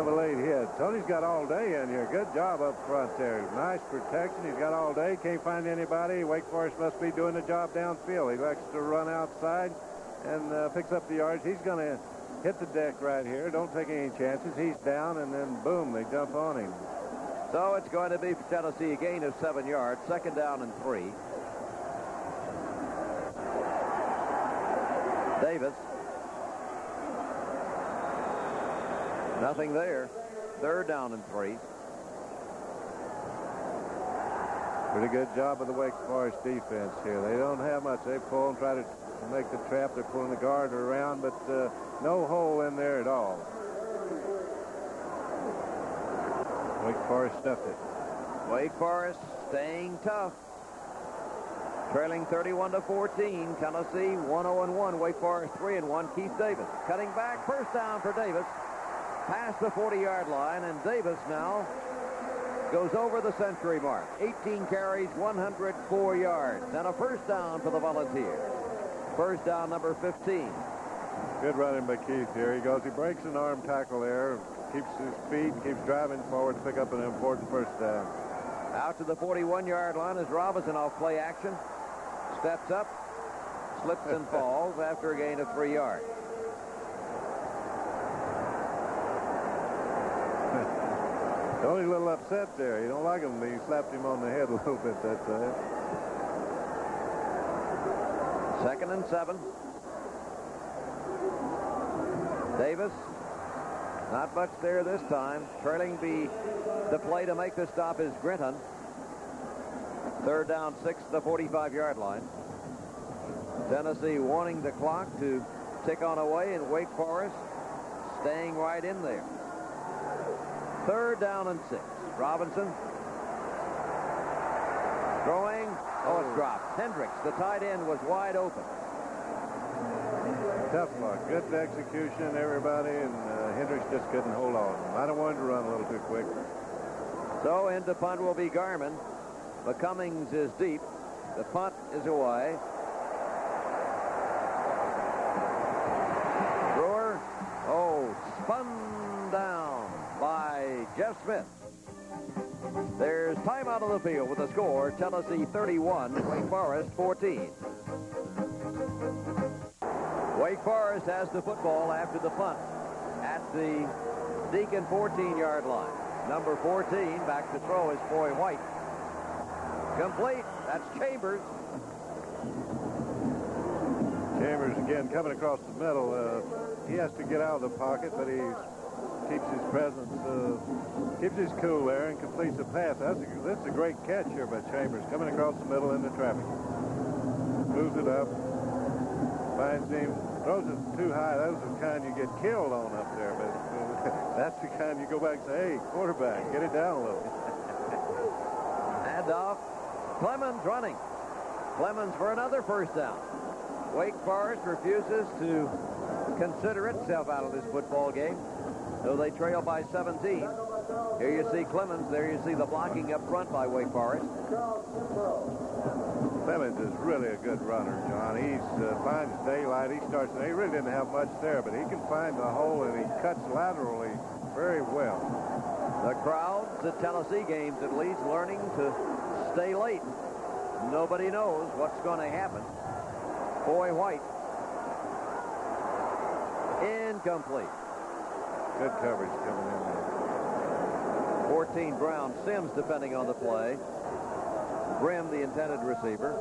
Of a late hit. Tony's got all day in here. Good job up front there. Nice protection. He's got all day. Can't find anybody. Wake Forest must be doing the job downfield. He likes to run outside and uh, picks up the yards. He's going to hit the deck right here. Don't take any chances. He's down, and then boom, they jump on him. So it's going to be for Tennessee a gain of seven yards, second down and three. Davis. Nothing there. Third down and three. Pretty good job of the Wake Forest defense here. They don't have much. They pull and try to make the trap. They're pulling the guard around, but uh, no hole in there at all. Wake Forest stuffed it. Wake Forest staying tough. Trailing 31 to 14. Tennessee 1-0-1. Wake Forest 3-1. Keith Davis cutting back. First down for Davis. Past the 40-yard line, and Davis now goes over the century mark. 18 carries, 104 yards, and a first down for the Volunteers. First down, number 15. Good running by Keith here. He goes, he breaks an arm tackle there, keeps his feet, keeps driving forward to pick up an important first down. Out to the 41-yard line is Robinson off play action. Steps up, slips and [LAUGHS] falls after a gain of three yards. Tony's a little upset there. You don't like him. He slapped him on the head a [LAUGHS] little bit that time. Second and seven. Davis, not much there this time. Trailing the, the play to make the stop is Grinton. Third down, six to the 45-yard line. Tennessee warning the clock to tick on away, and Wake Forest staying right in there. Third down and six. Robinson throwing. Oh, it's dropped. Hendricks, the tight end, was wide open. Tough luck. Good execution, everybody, and uh, Hendricks just couldn't hold on. Might have wanted to run a little too quick. So into punt will be Garman. The Cummings is deep. The punt is away. Brewer, oh, spun down by Jeff Smith. There's time out of the field with the score, Tennessee 31, Wake Forest 14. Wake Forest has the football after the punt at the Deacon 14-yard line. Number 14 back to throw is Foy White. Complete. That's Chambers. Chambers again coming across the middle. Uh, he has to get out of the pocket, but he keeps his presence, uh, keeps his cool there and completes the pass. That's a, that's a great catch here by Chambers coming across the middle into traffic. Moves it up, finds him, throws it too high. Are the kind you get killed on up there, but uh, [LAUGHS] that's the kind you go back and say, hey, quarterback, get it down a little. Handoff. Clemons running. Clemons for another first down. Wake Forest refuses to consider itself out of this football game, though they trail by 17. Here you see Clemons. There you see the blocking up front by Wake Forest. Clemons is really a good runner, John. He uh, finds daylight. He starts, he really didn't have much there, but he can find the hole and he cuts laterally very well. The crowds at Tennessee games at least learning to stay late. Nobody knows what's going to happen. Foy White. Incomplete. Good coverage coming in there. 14 Brown. Sims defending on the play. Brim, the intended receiver.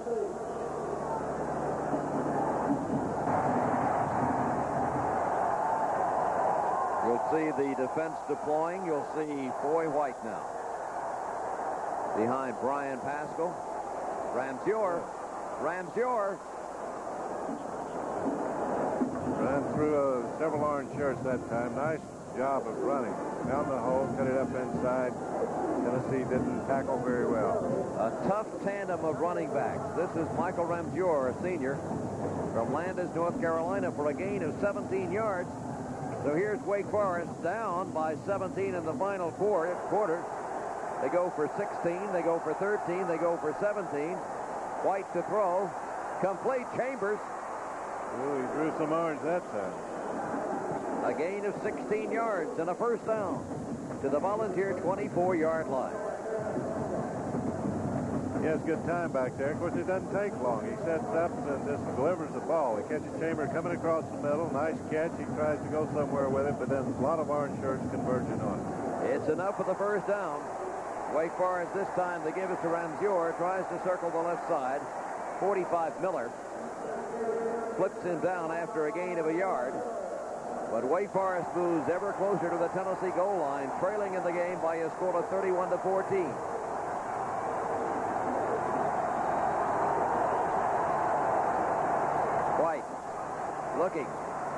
You'll see the defense deploying. You'll see Foy White now. Behind Brian Pascal. Ramseur. Ramseur. Ran through uh, several orange shirts that time. Nice job of running. Found the hole, cut it up inside. Tennessee didn't tackle very well. A tough tandem of running backs. This is Michael Ramseur, a senior from Landis, North Carolina, for a gain of 17 yards. So here's Wake Forest down by 17 in the final quarter. quarter. They go for 16. They go for 13. They go for 17. White to throw. Complete. Chambers. Ooh, he drew some orange that time. A gain of 16 yards and a first down to the volunteer 24-yard line. He has good time back there. Of course, it doesn't take long. He sets up and just delivers the ball. He catches Chamber coming across the middle. Nice catch. He tries to go somewhere with it, but then a lot of orange shirts converging on it. It's enough for the first down. Wake Forest this time they give it to Ramseur. Tries to circle the left side. 45 Miller flips him down after a gain of a yard. But Wake Forest moves ever closer to the Tennessee goal line, trailing in the game by a score of 31 to 14. White looking.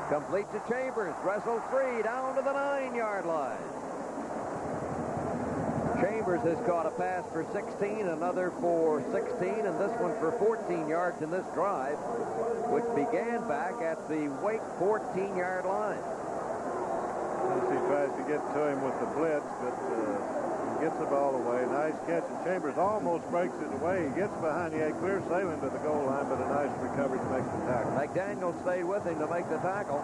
Complete to Chambers. Wrestled free down to the nine-yard line. Chambers has caught a pass for 16, another for 16, and this one for 14 yards in this drive, which began back at the Wake 14-yard line. Tennessee tries to get to him with the blitz, but uh, gets the ball away. Nice catch, and Chambers almost breaks it away. He gets behind the A, clear sailing to the goal line, but a nice recovery to make the tackle. McDaniel stayed with him to make the tackle.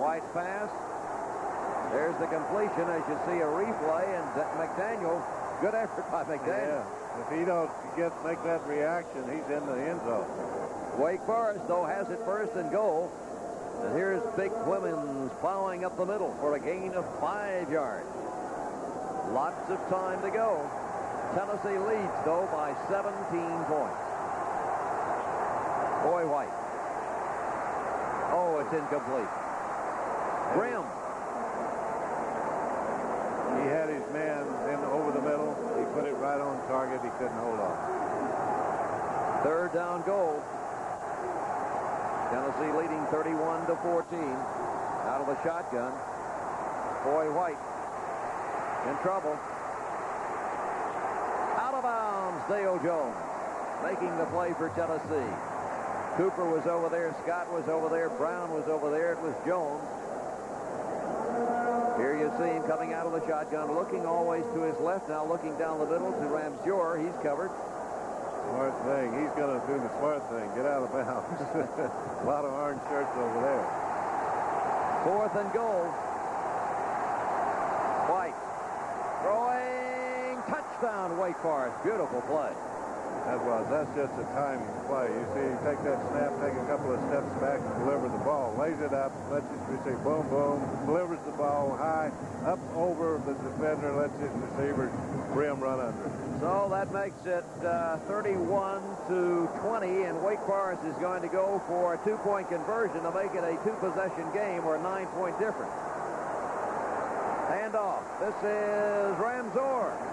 White pass, there's the completion as you see a replay, and uh, McDaniel, good effort by McDaniel. Yeah. If he don't get make that reaction, he's in the end zone. Wake Forest, though, has it first and goal. And here's Big Clemons plowing up the middle for a gain of five yards. Lots of time to go. Tennessee leads, though, by 17 points. Foy White. Oh, it's incomplete. Brim he had his man in over the middle. He put it right on target. He couldn't hold on. Third down goal. Tennessee leading 31 to 14. Out of the shotgun. Foy White in trouble. Out of bounds, Dale Jones making the play for Tennessee. Cooper was over there. Scott was over there. Brown was over there. It was Jones. Here you see him coming out of the shotgun, looking always to his left, now looking down the middle to Ramseur. He's covered. Smart thing. He's going to do the smart thing. Get out of bounds. [LAUGHS] a lot of orange shirts over there. Fourth and goal. White. Throwing. Touchdown, Wake Forest. Beautiful play. That was. That's just a timing play. You see, you take that snap, take a couple of steps back, deliver the ball. Lays it up, lets it receive, boom, boom, delivers the ball high, up over the defender, lets his receiver rim run under. So that makes it uh, 31 to 20, and Wake Forest is going to go for a two-point conversion to make it a two-possession game or a nine-point difference. Handoff. This is Ramseur.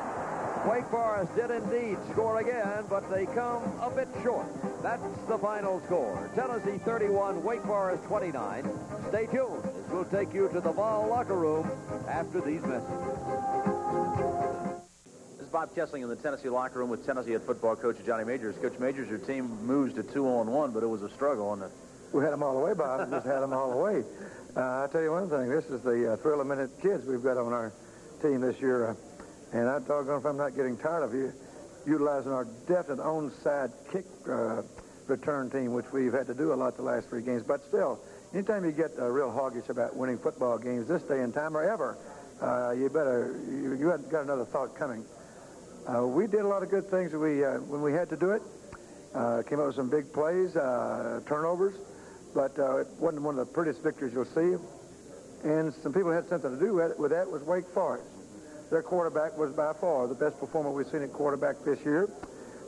Wake Forest did indeed score again, but they come a bit short. That's the final score. Tennessee 31, Wake Forest 29. Stay tuned as we'll take you to the ball locker room after these messages. This is Bob Kesling in the Tennessee locker room with Tennessee head football coach Johnny Majors. Coach Majors, your team moves to 2-on-1, but it was a struggle. And we had them all the way, Bob. We just had them all the way. Uh, I'll tell you one thing. This is the uh, thrill a minute kids we've got on our team this year. Uh, and I doggone if I'm not getting tired of you utilizing our definite onside kick uh, return team, which we've had to do a lot the last three games. But still, anytime you get uh, real hoggish about winning football games this day and time or ever, uh, you better, you, you got another thought coming. Uh, we did a lot of good things we, uh, when we had to do it. Uh, came up with some big plays, turnovers, but it wasn't one of the prettiest victories you'll see. And some people had something to do with, with that was Wake Forest. Their quarterback was by far the best performer we've seen at quarterback this year.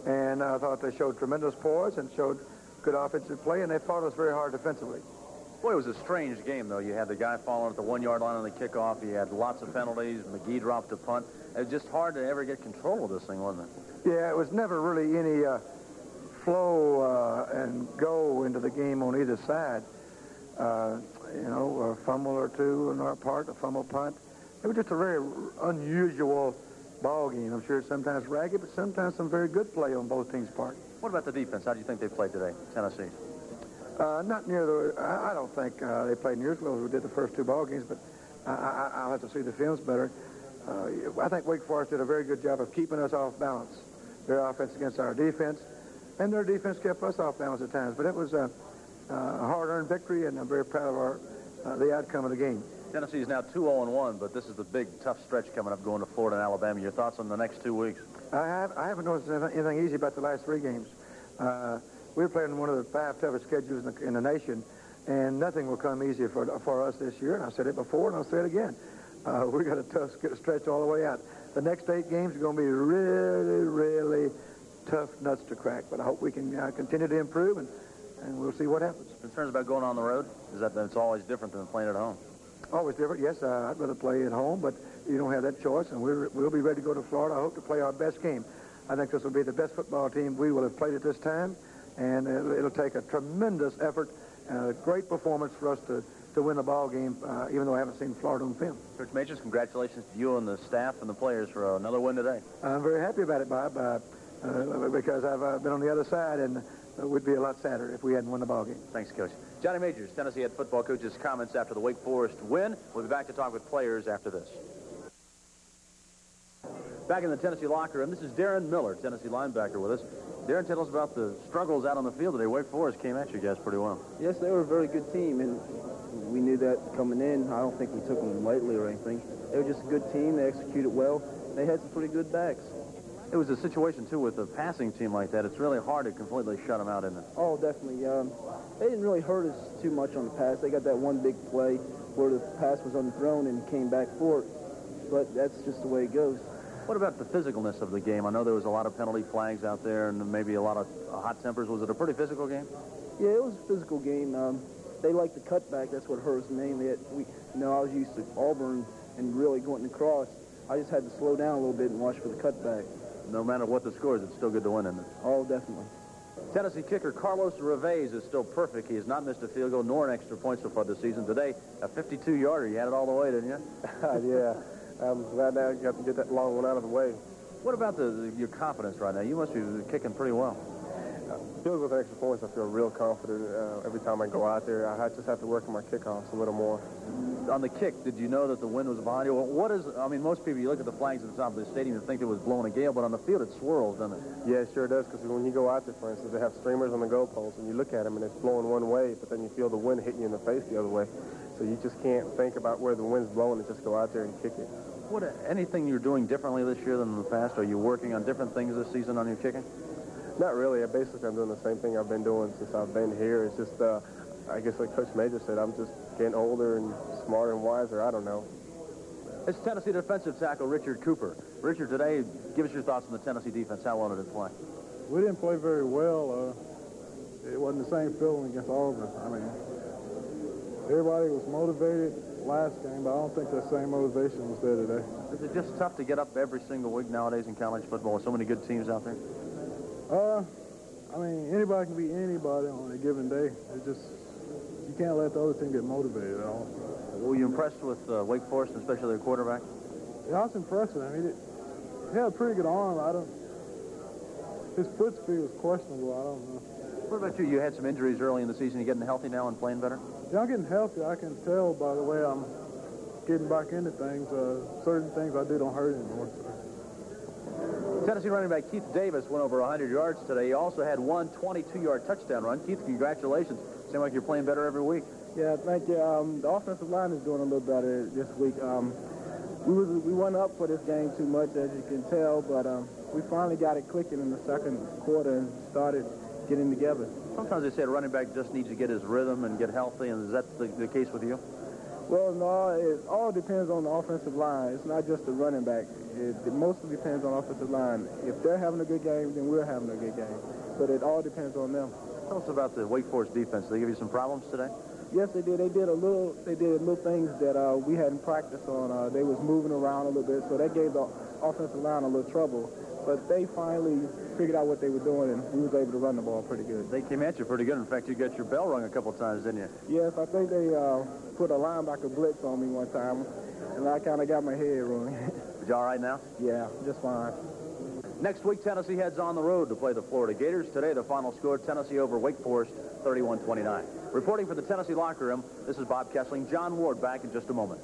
And I thought they showed tremendous poise and showed good offensive play, and they fought us very hard defensively. Boy, it was a strange game, though. You had the guy falling at the one-yard line on the kickoff. You had lots of penalties. McGee dropped a punt. It was just hard to ever get control of this thing, wasn't it? Yeah, it was never really any uh, flow uh, and go into the game on either side. Uh, you know, a fumble or two on our part, a fumble punt. It was just a very unusual ball game. I'm sure it's sometimes ragged, but sometimes some very good play on both teams' part. What about the defense? How do you think they played today, Tennessee? Uh, not near the. I, I don't think uh, they played near as well as we did the first two ball games, but I, will have to see the films better. Uh, I think Wake Forest did a very good job of keeping us off balance. Their offense against our defense, and their defense kept us off balance at times. But it was a, a hard-earned victory, and I'm very proud of our uh, the outcome of the game. Tennessee is now 2-0-1, but this is the big, tough stretch coming up going to Florida and Alabama. Your thoughts on the next two weeks? I, have, I haven't noticed anything easy about the last three games. Uh, we're playing one of the five toughest schedules in the, in the, nation, and nothing will come easy for, for us this year. And I've said it before, and I'll say it again. Uh, [LAUGHS] we've got a tough stretch all the way out. The next eight games are going to be really, really tough nuts to crack. But I hope we can uh, continue to improve, and, and we'll see what happens. Concerns about going on the road? Is that it's always different than playing at home? Always different. Yes, uh, I'd rather play at home, but you don't have that choice, and we're, we'll be ready to go to Florida. I hope to play our best game. I think this will be the best football team we will have played at this time, and it'll, it'll take a tremendous effort and a great performance for us to, to win the ball game, uh, even though I haven't seen Florida on film. Coach Majors, congratulations to you and the staff and the players for another win today. I'm very happy about it, Bob, uh, uh, because I've uh, been on the other side, and it would be a lot sadder if we hadn't won the ball game. Thanks, Coach. Johnny Majors, Tennessee head football coach's comments after the Wake Forest win. We'll be back to talk with players after this. Back in the Tennessee locker room, this is Darren Miller, Tennessee linebacker with us. Darren, tell us about the struggles out on the field today. Wake Forest came at you guys pretty well. Yes, they were a very good team, and we knew that coming in. I don't think we took them lightly or anything. They were just a good team. They executed well. They had some pretty good backs. It was a situation, too, with a passing team like that. It's really hard to completely shut them out, isn't it? Oh, definitely. Um, they didn't really hurt us too much on the pass. They got that one big play where the pass was unthrown and came back for it. But that's just the way it goes. What about the physicalness of the game? I know there was a lot of penalty flags out there and maybe a lot of hot tempers. Was it a pretty physical game? Yeah, it was a physical game. Um, they like the cutback. That's what hurt us mainly. We, you know, I was used to Auburn and really going across. I just had to slow down a little bit and watch for the cutback no matter what the score is, it's still good to win, isn't it? Oh, definitely. Tennessee kicker Carlos Reveiz is still perfect. He has not missed a field goal nor an extra point so far this season. Today, a 52-yarder. You had it all the way, didn't you? [LAUGHS] yeah. I'm glad now got to get that long one out of the way. What about the, the, your confidence right now? You must be kicking pretty well. Goals and extra points, I feel real confident uh, every time I go out there. I just have to work on my kickoffs a little more. On the kick, did you know that the wind was behind you? What is, I mean, most people, you look at the flags at the top of the stadium and think it was blowing a gale, but on the field it swirls, doesn't it? Yeah, it sure does, because when you go out there, for instance, they have streamers on the goalposts, and you look at them, and it's blowing one way, but then you feel the wind hitting you in the face the other way. So you just can't think about where the wind's blowing and just go out there and kick it. What, anything you're doing differently this year than in the past? Are you working on different things this season on your kicking? Not really. I basically I'm doing the same thing I've been doing since I've been here. It's just, uh, I guess like Coach Major said, I'm just getting older and smarter and wiser. I don't know. It's Tennessee defensive tackle Richard Cooper. Richard, today, give us your thoughts on the Tennessee defense. How well did it play? We didn't play very well. Uh, it wasn't the same feeling against Auburn. I mean, everybody was motivated last game, but I don't think that same motivation was there today. Is it just tough to get up every single week nowadays in college football with so many good teams out there? Uh, I mean, anybody can be anybody on a given day. It just, you can't let the other team get motivated at all. Were you impressed with uh, Wake Forest, especially their quarterback? Yeah, I was impressed with him. He, did, he had a pretty good arm. I don't, his foot speed was questionable. I don't know. What about you? You had some injuries early in the season. You getting healthy now and playing better? Yeah, I'm getting healthy. I can tell by the way I'm getting back into things. Uh, certain things I do don't hurt anymore. Tennessee running back Keith Davis went over 100 yards today. He also had one 22-yard touchdown run. Keith, congratulations. Seems like you're playing better every week. Yeah, thank you. Um, the offensive line is doing a little better this week. Um, we was we went up for this game too much, as you can tell, but um, we finally got it clicking in the second quarter and started getting together. Sometimes they say a running back just needs to get his rhythm and get healthy, and is that the, the case with you? Well, no, it all depends on the offensive line. It's not just the running back. It, it mostly depends on offensive line. If they're having a good game, then we're having a good game. But it all depends on them. Tell us about the Wake Forest defense. Did they give you some problems today? Yes, they did. They did a little. They did little things that uh, we hadn't practiced on. Uh, they was moving around a little bit, so that gave the offensive line a little trouble. But they finally figured out what they were doing, and we was able to run the ball pretty good. They came at you pretty good. In fact, you got your bell rung a couple times, didn't you? Yes, I think they uh, put a linebacker blitz on me one time, and I kind of got my head rung. [LAUGHS] You all right now? yeah, just fine. Next week, Tennessee heads on the road to play the Florida Gators. Today, the final score, Tennessee over Wake Forest, 31-29. Reporting for the Tennessee locker room, this is Bob Kesling. John Ward back in just a moment.